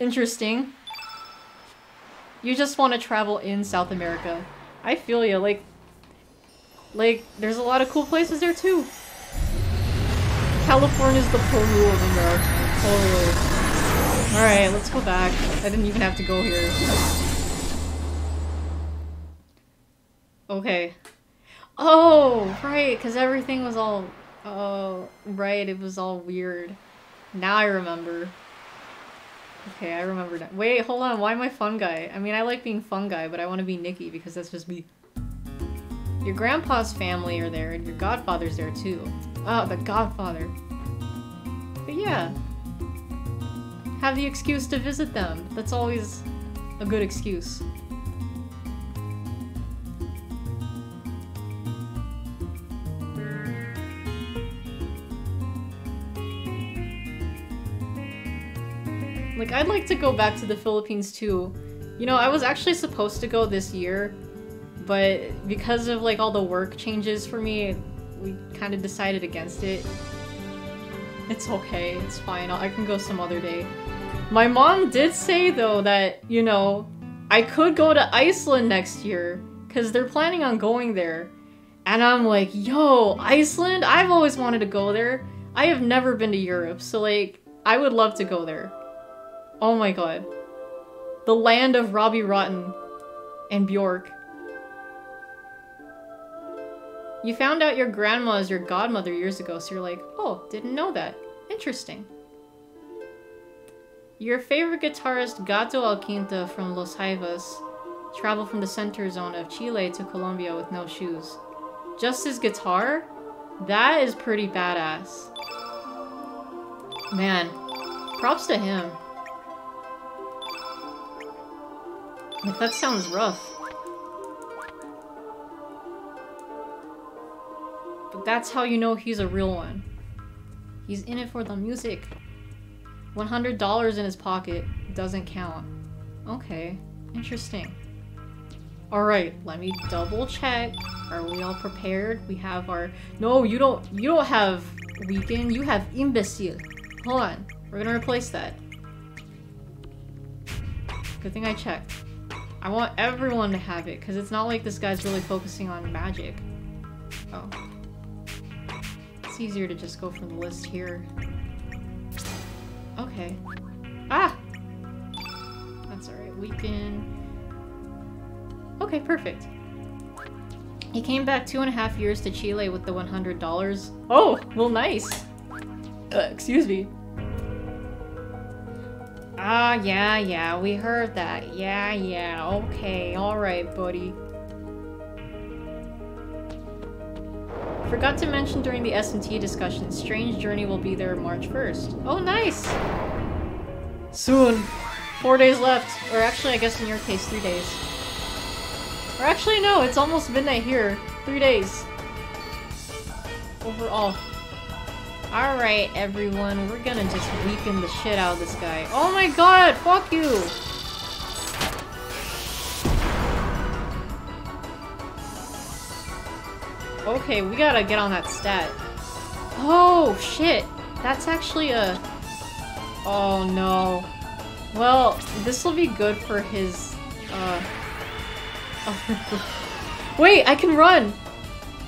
interesting. You just want to travel in South America. I feel you. Like, like, there's a lot of cool places there too. California's the Peru of America. Totally. Oh. Alright, let's go back. I didn't even have to go here. Okay. Oh, right, because everything was all... Oh, right, it was all weird. Now I remember. Okay, I remember now. Wait, hold on, why am I Funguy? I mean, I like being Funguy, but I want to be Nikki because that's just me. Your grandpa's family are there, and your godfather's there too. Oh, the godfather. But yeah, have the excuse to visit them. That's always a good excuse. Like, I'd like to go back to the Philippines too. You know, I was actually supposed to go this year, but because of like all the work changes for me, we kind of decided against it. It's okay, it's fine, I can go some other day. My mom did say though that, you know, I could go to Iceland next year because they're planning on going there. And I'm like, yo, Iceland? I've always wanted to go there. I have never been to Europe, so like, I would love to go there. Oh my god. The land of Robbie Rotten and Bjork. You found out your grandma is your godmother years ago, so you're like, oh, didn't know that. Interesting. Your favorite guitarist Gato Alquinta from Los Jaivas traveled from the center zone of Chile to Colombia with no shoes. Just his guitar? That is pretty badass. Man, props to him. That sounds rough. That's how you know he's a real one. He's in it for the music. $100 in his pocket doesn't count. Okay, interesting. Alright, let me double check. Are we all prepared? We have our... No, you don't you don't have weaken, you have imbecile. Hold on, we're gonna replace that. Good thing I checked. I want everyone to have it, because it's not like this guy's really focusing on magic. Oh. It's easier to just go from the list here. Okay. Ah! That's alright. Weaken. Okay, perfect. He came back two and a half years to Chile with the $100. Oh, well nice. Uh, excuse me. Ah, yeah, yeah, we heard that. Yeah, yeah, okay, alright, buddy. Forgot to mention during the SMT discussion, Strange Journey will be there March 1st. Oh, nice! Soon. Four days left. Or actually, I guess in your case, three days. Or actually, no, it's almost midnight here. Three days. Overall. Alright, everyone, we're gonna just weaken the shit out of this guy. Oh my god, fuck you! Okay, we gotta get on that stat. Oh, shit! That's actually a... Oh, no. Well, this will be good for his, uh... Wait, I can run!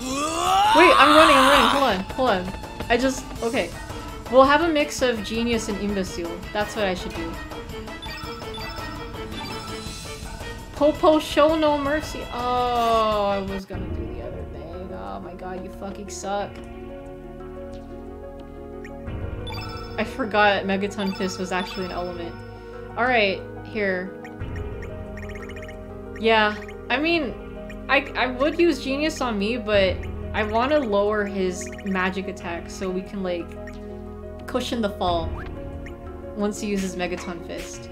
Wait, I'm running, I'm running, hold on, hold on. I just, okay. We'll have a mix of genius and imbecile. That's what I should do. Popo show no mercy. Oh, I was gonna do god, you fucking suck. I forgot Megaton Fist was actually an element. Alright, here. Yeah, I mean, I, I would use Genius on me, but I want to lower his magic attack so we can, like, cushion the fall once he uses Megaton Fist.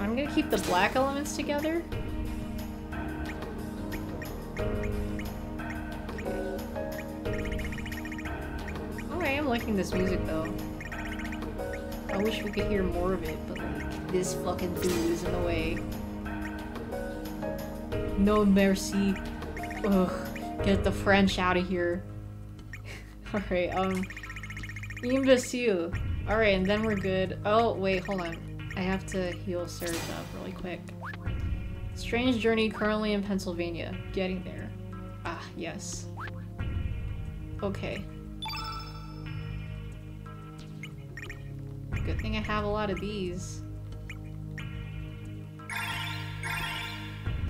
I'm gonna keep the black elements together. I am liking this music, though. I wish we could hear more of it, but, like, this fucking dude is in the way. No mercy. Ugh. Get the French out of here. Alright, um... Imbecile. Alright, and then we're good. Oh, wait, hold on. I have to heal Serge up really quick. Strange journey currently in Pennsylvania. Getting there. Ah, yes. Okay. Good thing I have a lot of these.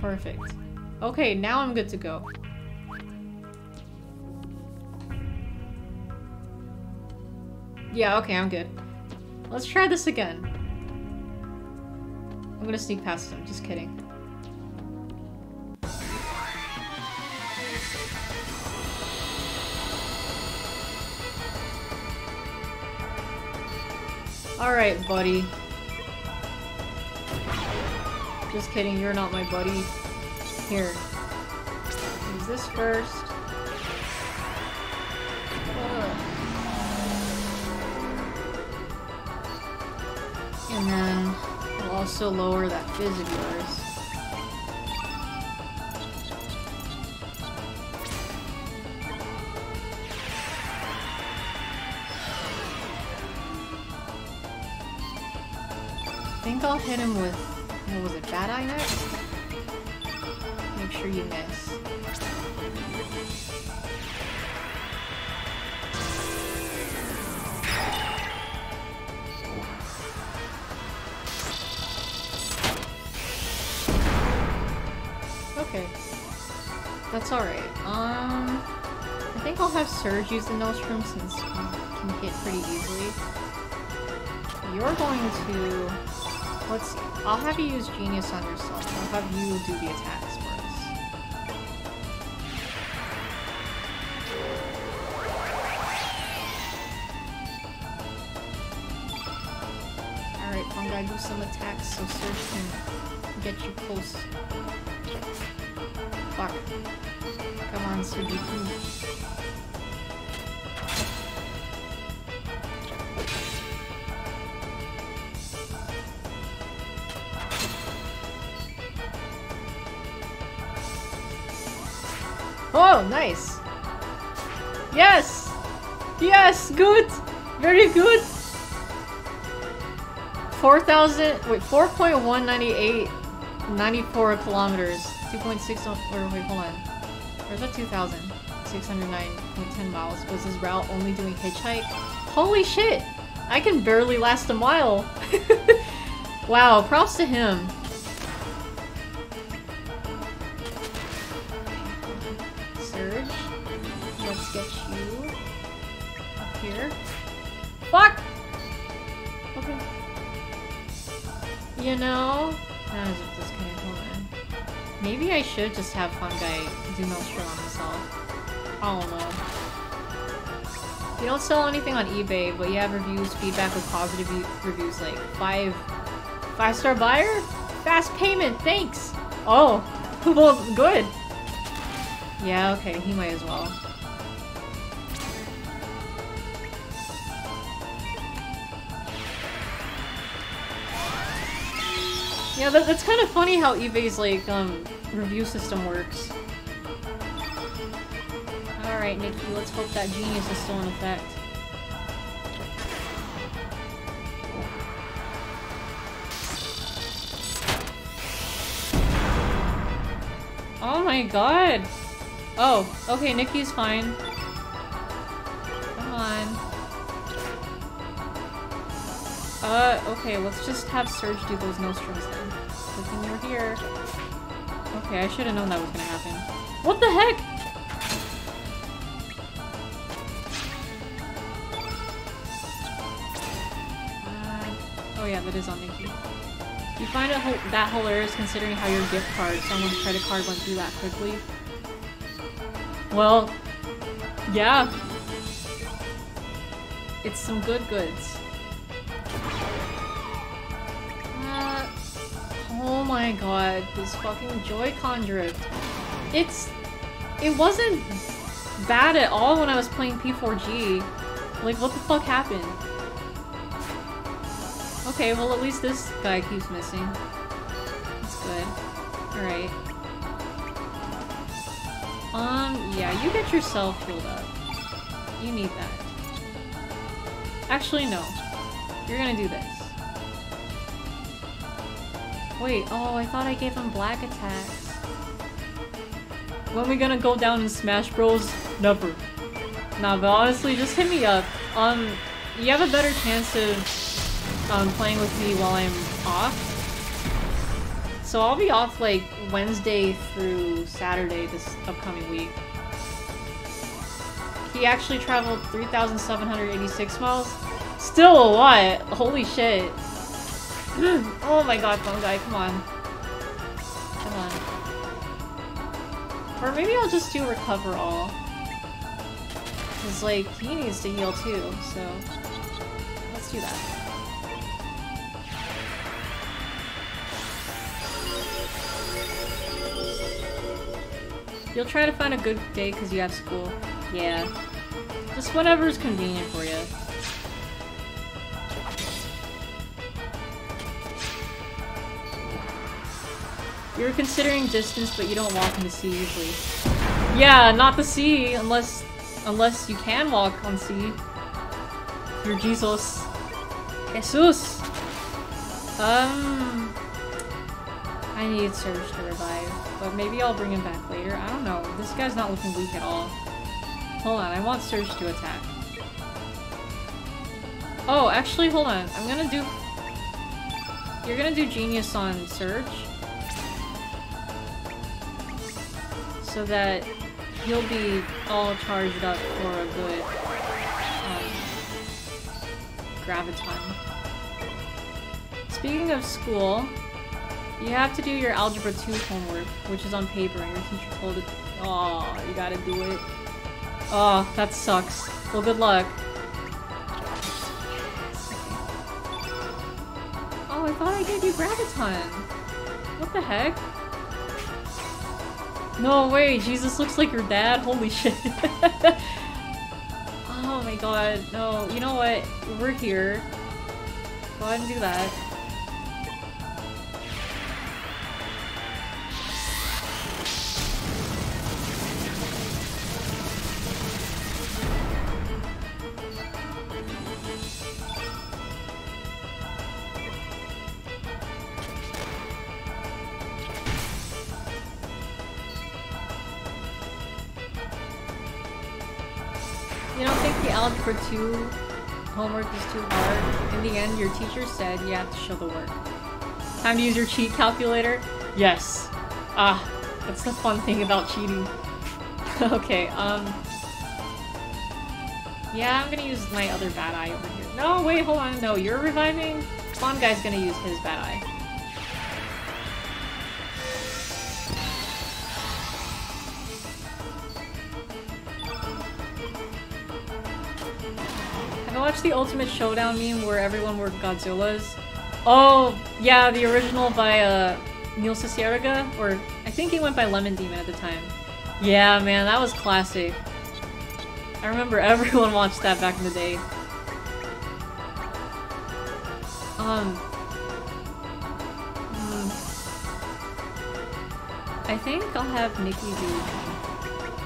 Perfect. Okay, now I'm good to go. Yeah, okay, I'm good. Let's try this again. I'm gonna sneak past him, just kidding. Alright, buddy. Just kidding, you're not my buddy. Here. Use this first. And then we'll also lower that fizz of yours. I'll hit him with, what was it, Bad Eye next? Make sure you miss. Okay. That's alright. Um, I think I'll have Serge use the Nostrum since he can hit pretty easily. You're going to... Let's. I'll have you use Genius on yourself. I'll have you do the attacks first. Alright, Funguy, do some attacks so Serge can get you close. Fuck. Come on, Serge. Oh, nice. Yes! Yes, good! Very good! 4,000, wait, 4.198, 94 kilometers, 2.6, or wait, hold on. Where's that 2,000? 609.10 miles. Was his route only doing hitchhike? Holy shit! I can barely last a mile! wow, props to him. Get you up here. Fuck! Okay. You know, that is a disconnect. Hold on. Maybe I should just have Funguy do Maelstrom on himself. I don't know. You don't sell anything on eBay, but you have reviews, feedback with positive reviews like five, five star buyer, fast payment, thanks. Oh, well, good. Yeah, okay, he might as well. Yeah, that, that's kind of funny how eBay's like um review system works. All right, Nikki, let's hope that genius is still in effect. Oh my god! Oh, okay, Nikki's fine. Uh, okay, let's just have Serge do those nostrums then. Good thing you're here. Okay, I should have known that was gonna happen. What the heck? Uh, oh yeah, that is on Nikki. You find that hilarious considering how your gift card, someone's credit card went through that quickly? Well, yeah. It's some good goods. My god, this fucking Joy-Con drift. It's... It wasn't bad at all when I was playing P4G. Like, what the fuck happened? Okay, well at least this guy keeps missing. That's good. Alright. Um, yeah, you get yourself healed up. You need that. Actually, no. You're gonna do this. Wait, oh, I thought I gave him black attacks. When we gonna go down in Smash Bros? Never. Nah, but honestly, just hit me up. Um, you have a better chance of um, playing with me while I'm off. So I'll be off like Wednesday through Saturday this upcoming week. He actually traveled 3,786 miles. Still a lot. Holy shit. oh my god, Funguy, come on. Come on. Or maybe I'll just do recover all. Cause like, he needs to heal too, so... Let's do that. You'll try to find a good day because you have school. Yeah. Just whatever's convenient for you. You're considering distance, but you don't walk in the sea usually. Yeah, not the sea, unless unless you can walk on sea. You're Jesus. Jesus! Um... I need Serge to revive, but maybe I'll bring him back later. I don't know. This guy's not looking weak at all. Hold on, I want Serge to attack. Oh, actually, hold on. I'm gonna do... You're gonna do Genius on Serge. So that you'll be all charged up for a good um, graviton. Speaking of school, you have to do your Algebra 2 homework, which is on paper, and your teacher told it. Oh, you gotta do it. Oh, that sucks. Well, good luck. Oh, I thought I gave you Graviton. What the heck? No way, Jesus looks like your dad? Holy shit. oh my god, no. You know what? We're here. Go ahead and do that. Teacher said you have to show the work. Time to use your cheat calculator? Yes. Ah, that's the fun thing about cheating. okay, um... Yeah, I'm gonna use my other bad eye over here. No, wait, hold on. No, you're reviving? Funguy's gonna use his bad eye. The Ultimate Showdown meme where everyone were Godzillas? Oh, yeah, the original by uh, Neil Cicierega, or I think he went by Lemon Demon at the time. Yeah, man, that was classic. I remember everyone watched that back in the day. Um. hmm. I think I'll have Nikki do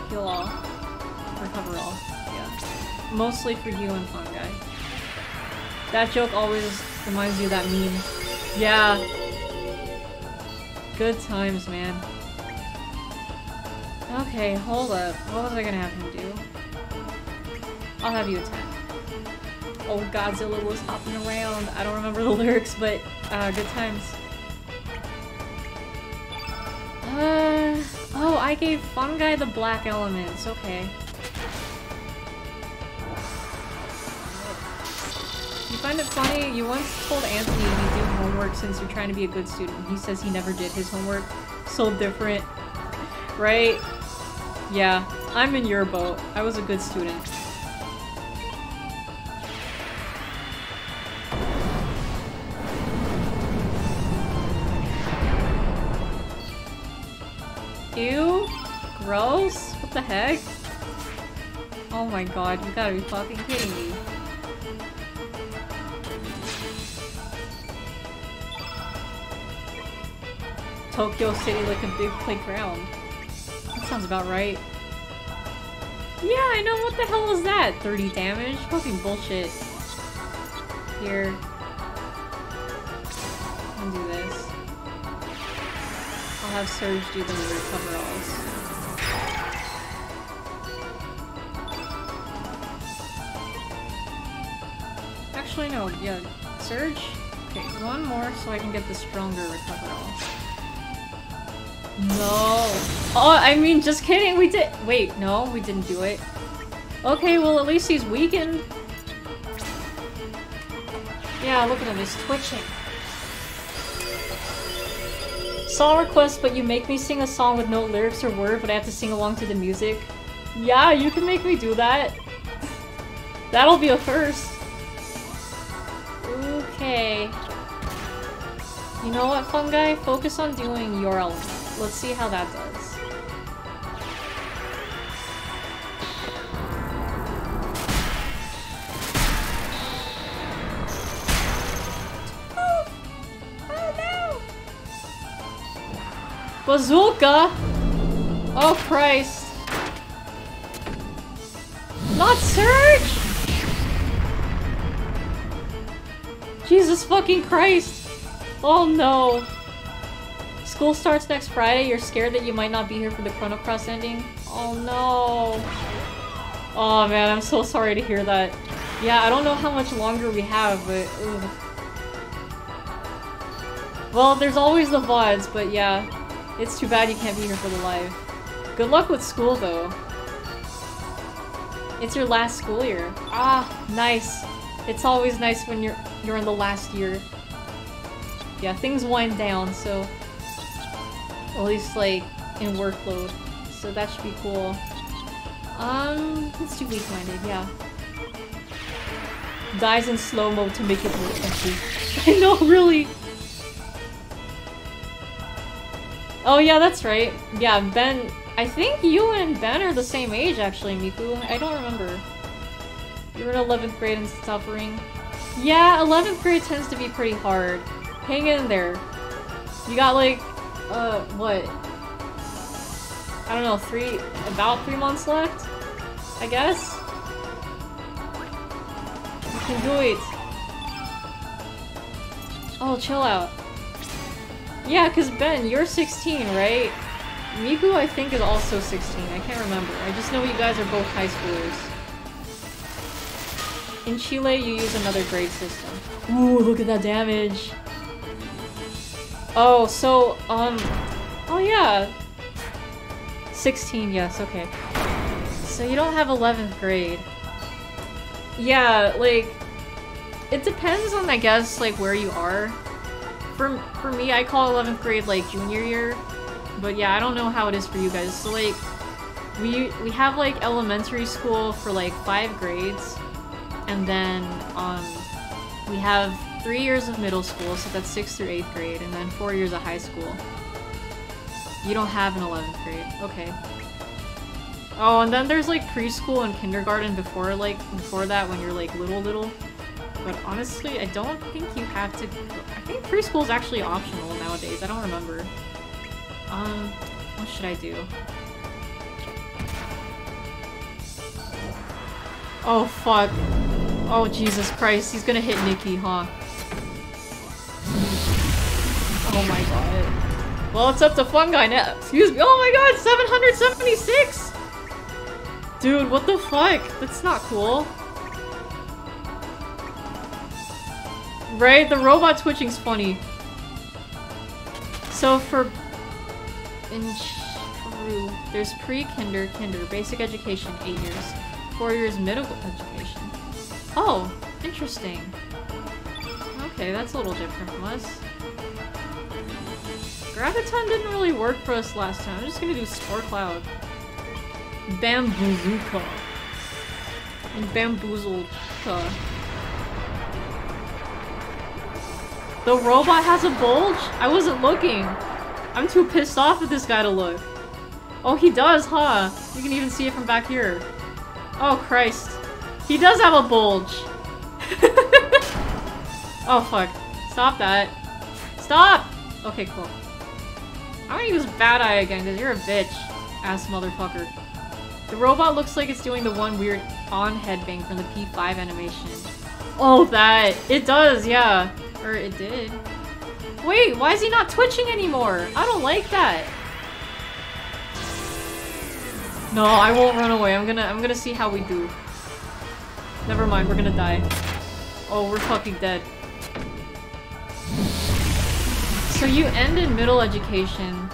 heal all. Recover all. Yeah. Mostly for you and Fun Guy. That joke always reminds you of that meme. Yeah. Good times, man. Okay, hold up. What was I gonna have him do? I'll have you attack. Oh, Godzilla was hopping around. I don't remember the lyrics, but uh, good times. Uh, oh, I gave Funguy the black elements. Okay. Find it funny? You once told Anthony he'd do homework since you're trying to be a good student. He says he never did his homework. So different. Right? Yeah, I'm in your boat. I was a good student. Ew? Gross? What the heck? Oh my god, you gotta be fucking kidding me. Tokyo City like a big playground. That sounds about right. Yeah, I know. What the hell was that? 30 damage? Fucking bullshit. Here. I'll do this. I'll have Serge do the recover alls. Actually, no. Yeah, Serge. Okay, one more so I can get the stronger recover all. No. Oh, I mean, just kidding. We did. Wait, no, we didn't do it. Okay, well, at least he's weakened. Yeah, look at him. He's twitching. Song request, but you make me sing a song with no lyrics or word, but I have to sing along to the music. Yeah, you can make me do that. That'll be a first. Okay. You know what, Funguy? Focus on doing your element. Let's see how that does. Oh! Oh no! Bazooka! Oh Christ! Not Serge! Jesus fucking Christ! Oh no! School starts next Friday. You're scared that you might not be here for the Chrono Cross ending? Oh no. Oh man, I'm so sorry to hear that. Yeah, I don't know how much longer we have, but... Ugh. Well, there's always the VODs, but yeah. It's too bad you can't be here for the live. Good luck with school, though. It's your last school year. Ah, nice. It's always nice when you're you're in the last year. Yeah, things wind down, so at least like in workload. So that should be cool. Um, let's weak-minded, yeah. Dies in slow-mo to make it look empty. I know, really! Oh yeah, that's right. Yeah, Ben- I think you and Ben are the same age, actually, Miku. I don't remember. You're in 11th grade and suffering. Yeah, 11th grade tends to be pretty hard. Hang in there. You got like, uh, what? I don't know, three, about three months left? I guess? You can do it. Oh, chill out. Yeah, because Ben, you're 16, right? Miku, I think, is also 16. I can't remember. I just know you guys are both high schoolers. In Chile, you use another grade system. Ooh, look at that damage. Oh, so, um... Oh, yeah. 16, yes, okay. So you don't have 11th grade. Yeah, like... It depends on, I guess, like, where you are. For, for me, I call 11th grade, like, junior year. But yeah, I don't know how it is for you guys. So, like, we, we have, like, elementary school for, like, five grades. And then, um, we have three years of middle school, so that's 6th through 8th grade, and then four years of high school. You don't have an 11th grade. Okay. Oh, and then there's like preschool and kindergarten before like before that when you're like little little. But honestly, I don't think you have to. I think preschool is actually optional nowadays. I don't remember. Um, what should I do? Oh fuck. Oh Jesus Christ, he's gonna hit Nikki, huh? Oh my god. Well, it's up to Funguy now. Excuse me. Oh my god, 776! Dude, what the fuck? That's not cool. Right? The robot twitching's funny. So for... In Peru, there's pre-kinder, kinder, basic education, 8 years. 4 years middle education. Oh, interesting. Okay, that's a little different from us. Graviton didn't really work for us last time. I'm just gonna do Spore Cloud. Bamboozuka. And Bamboozled. The robot has a bulge? I wasn't looking. I'm too pissed off at this guy to look. Oh, he does, huh? You can even see it from back here. Oh, Christ. He does have a bulge. oh, fuck. Stop that. Stop! Okay, cool. I'm gonna use Bad Eye again, because you're a bitch, ass motherfucker. The robot looks like it's doing the one weird on headbang from the P5 animation. Oh, that! It does, yeah. Or it did. Wait, why is he not twitching anymore? I don't like that. No, I won't run away. I'm gonna I'm gonna see how we do. Never mind, we're gonna die. Oh, we're fucking dead. So you end in middle education,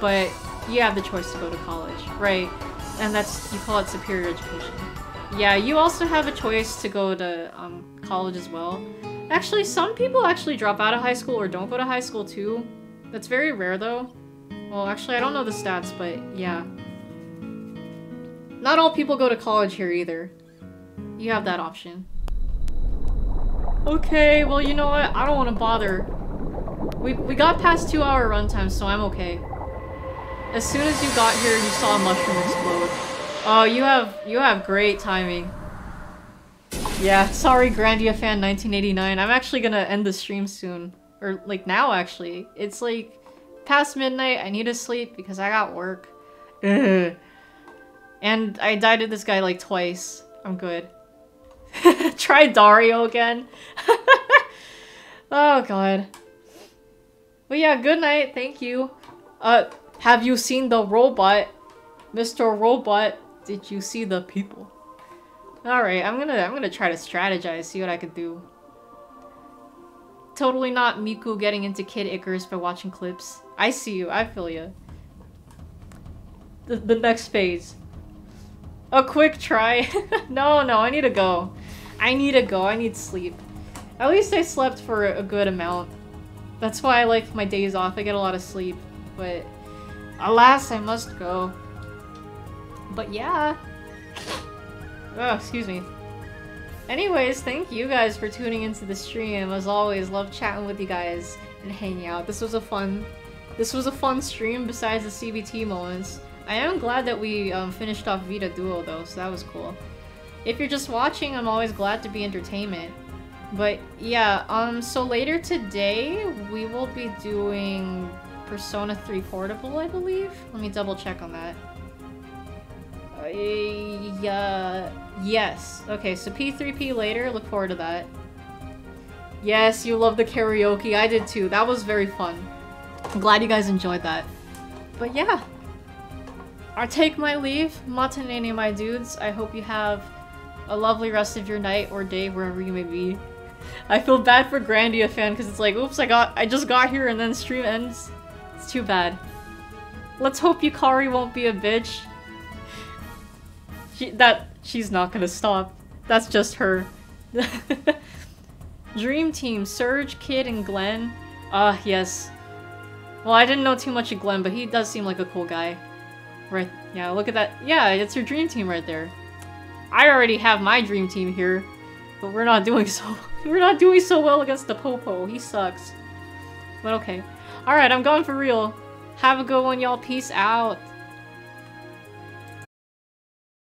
but you have the choice to go to college, right? And that's, you call it superior education. Yeah, you also have a choice to go to um, college as well. Actually, some people actually drop out of high school or don't go to high school too. That's very rare though. Well, actually, I don't know the stats, but yeah. Not all people go to college here either. You have that option. Okay, well, you know what? I don't want to bother. We, we got past two hour runtime, so I'm okay. As soon as you got here, you saw a mushroom explode. Oh, you have you have great timing. Yeah, sorry Grandia fan 1989. I'm actually gonna end the stream soon. Or like now actually. It's like past midnight, I need to sleep because I got work. And I died to this guy like twice. I'm good. Try Dario again. oh god. But yeah, good night. Thank you. Uh, have you seen the robot? Mr. Robot, did you see the people? Alright, I'm gonna I'm gonna try to strategize, see what I could do. Totally not Miku getting into Kid Icarus by watching clips. I see you, I feel you. The, the next phase. A quick try. no, no, I need to go. I need to go, I need sleep. At least I slept for a good amount. That's why I like my days off, I get a lot of sleep. But alas, I must go. But yeah. Oh, excuse me. Anyways, thank you guys for tuning into the stream. As always, love chatting with you guys and hanging out. This was a fun, this was a fun stream besides the CBT moments. I am glad that we um, finished off Vita Duo though, so that was cool. If you're just watching, I'm always glad to be entertainment. But yeah, um, so later today, we will be doing Persona 3 Portable, I believe? Let me double check on that. Uh, yeah, yes. Okay, so P3P later, look forward to that. Yes, you love the karaoke, I did too. That was very fun. I'm glad you guys enjoyed that. But yeah. I take my leave, Matanene my dudes. I hope you have a lovely rest of your night or day wherever you may be. I feel bad for Grandia fan because it's like, oops, I got, I just got here and then stream ends. It's too bad. Let's hope Yukari won't be a bitch. She, that, she's not gonna stop. That's just her. Dream Team, Serge, Kid, and Glenn. Ah, uh, yes. Well, I didn't know too much of Glenn, but he does seem like a cool guy. Right, yeah, look at that. Yeah, it's your dream team right there. I already have my dream team here, but we're not doing so we're not doing so well against the Popo. He sucks. But okay. Alright, I'm going for real. Have a good one, y'all. Peace out.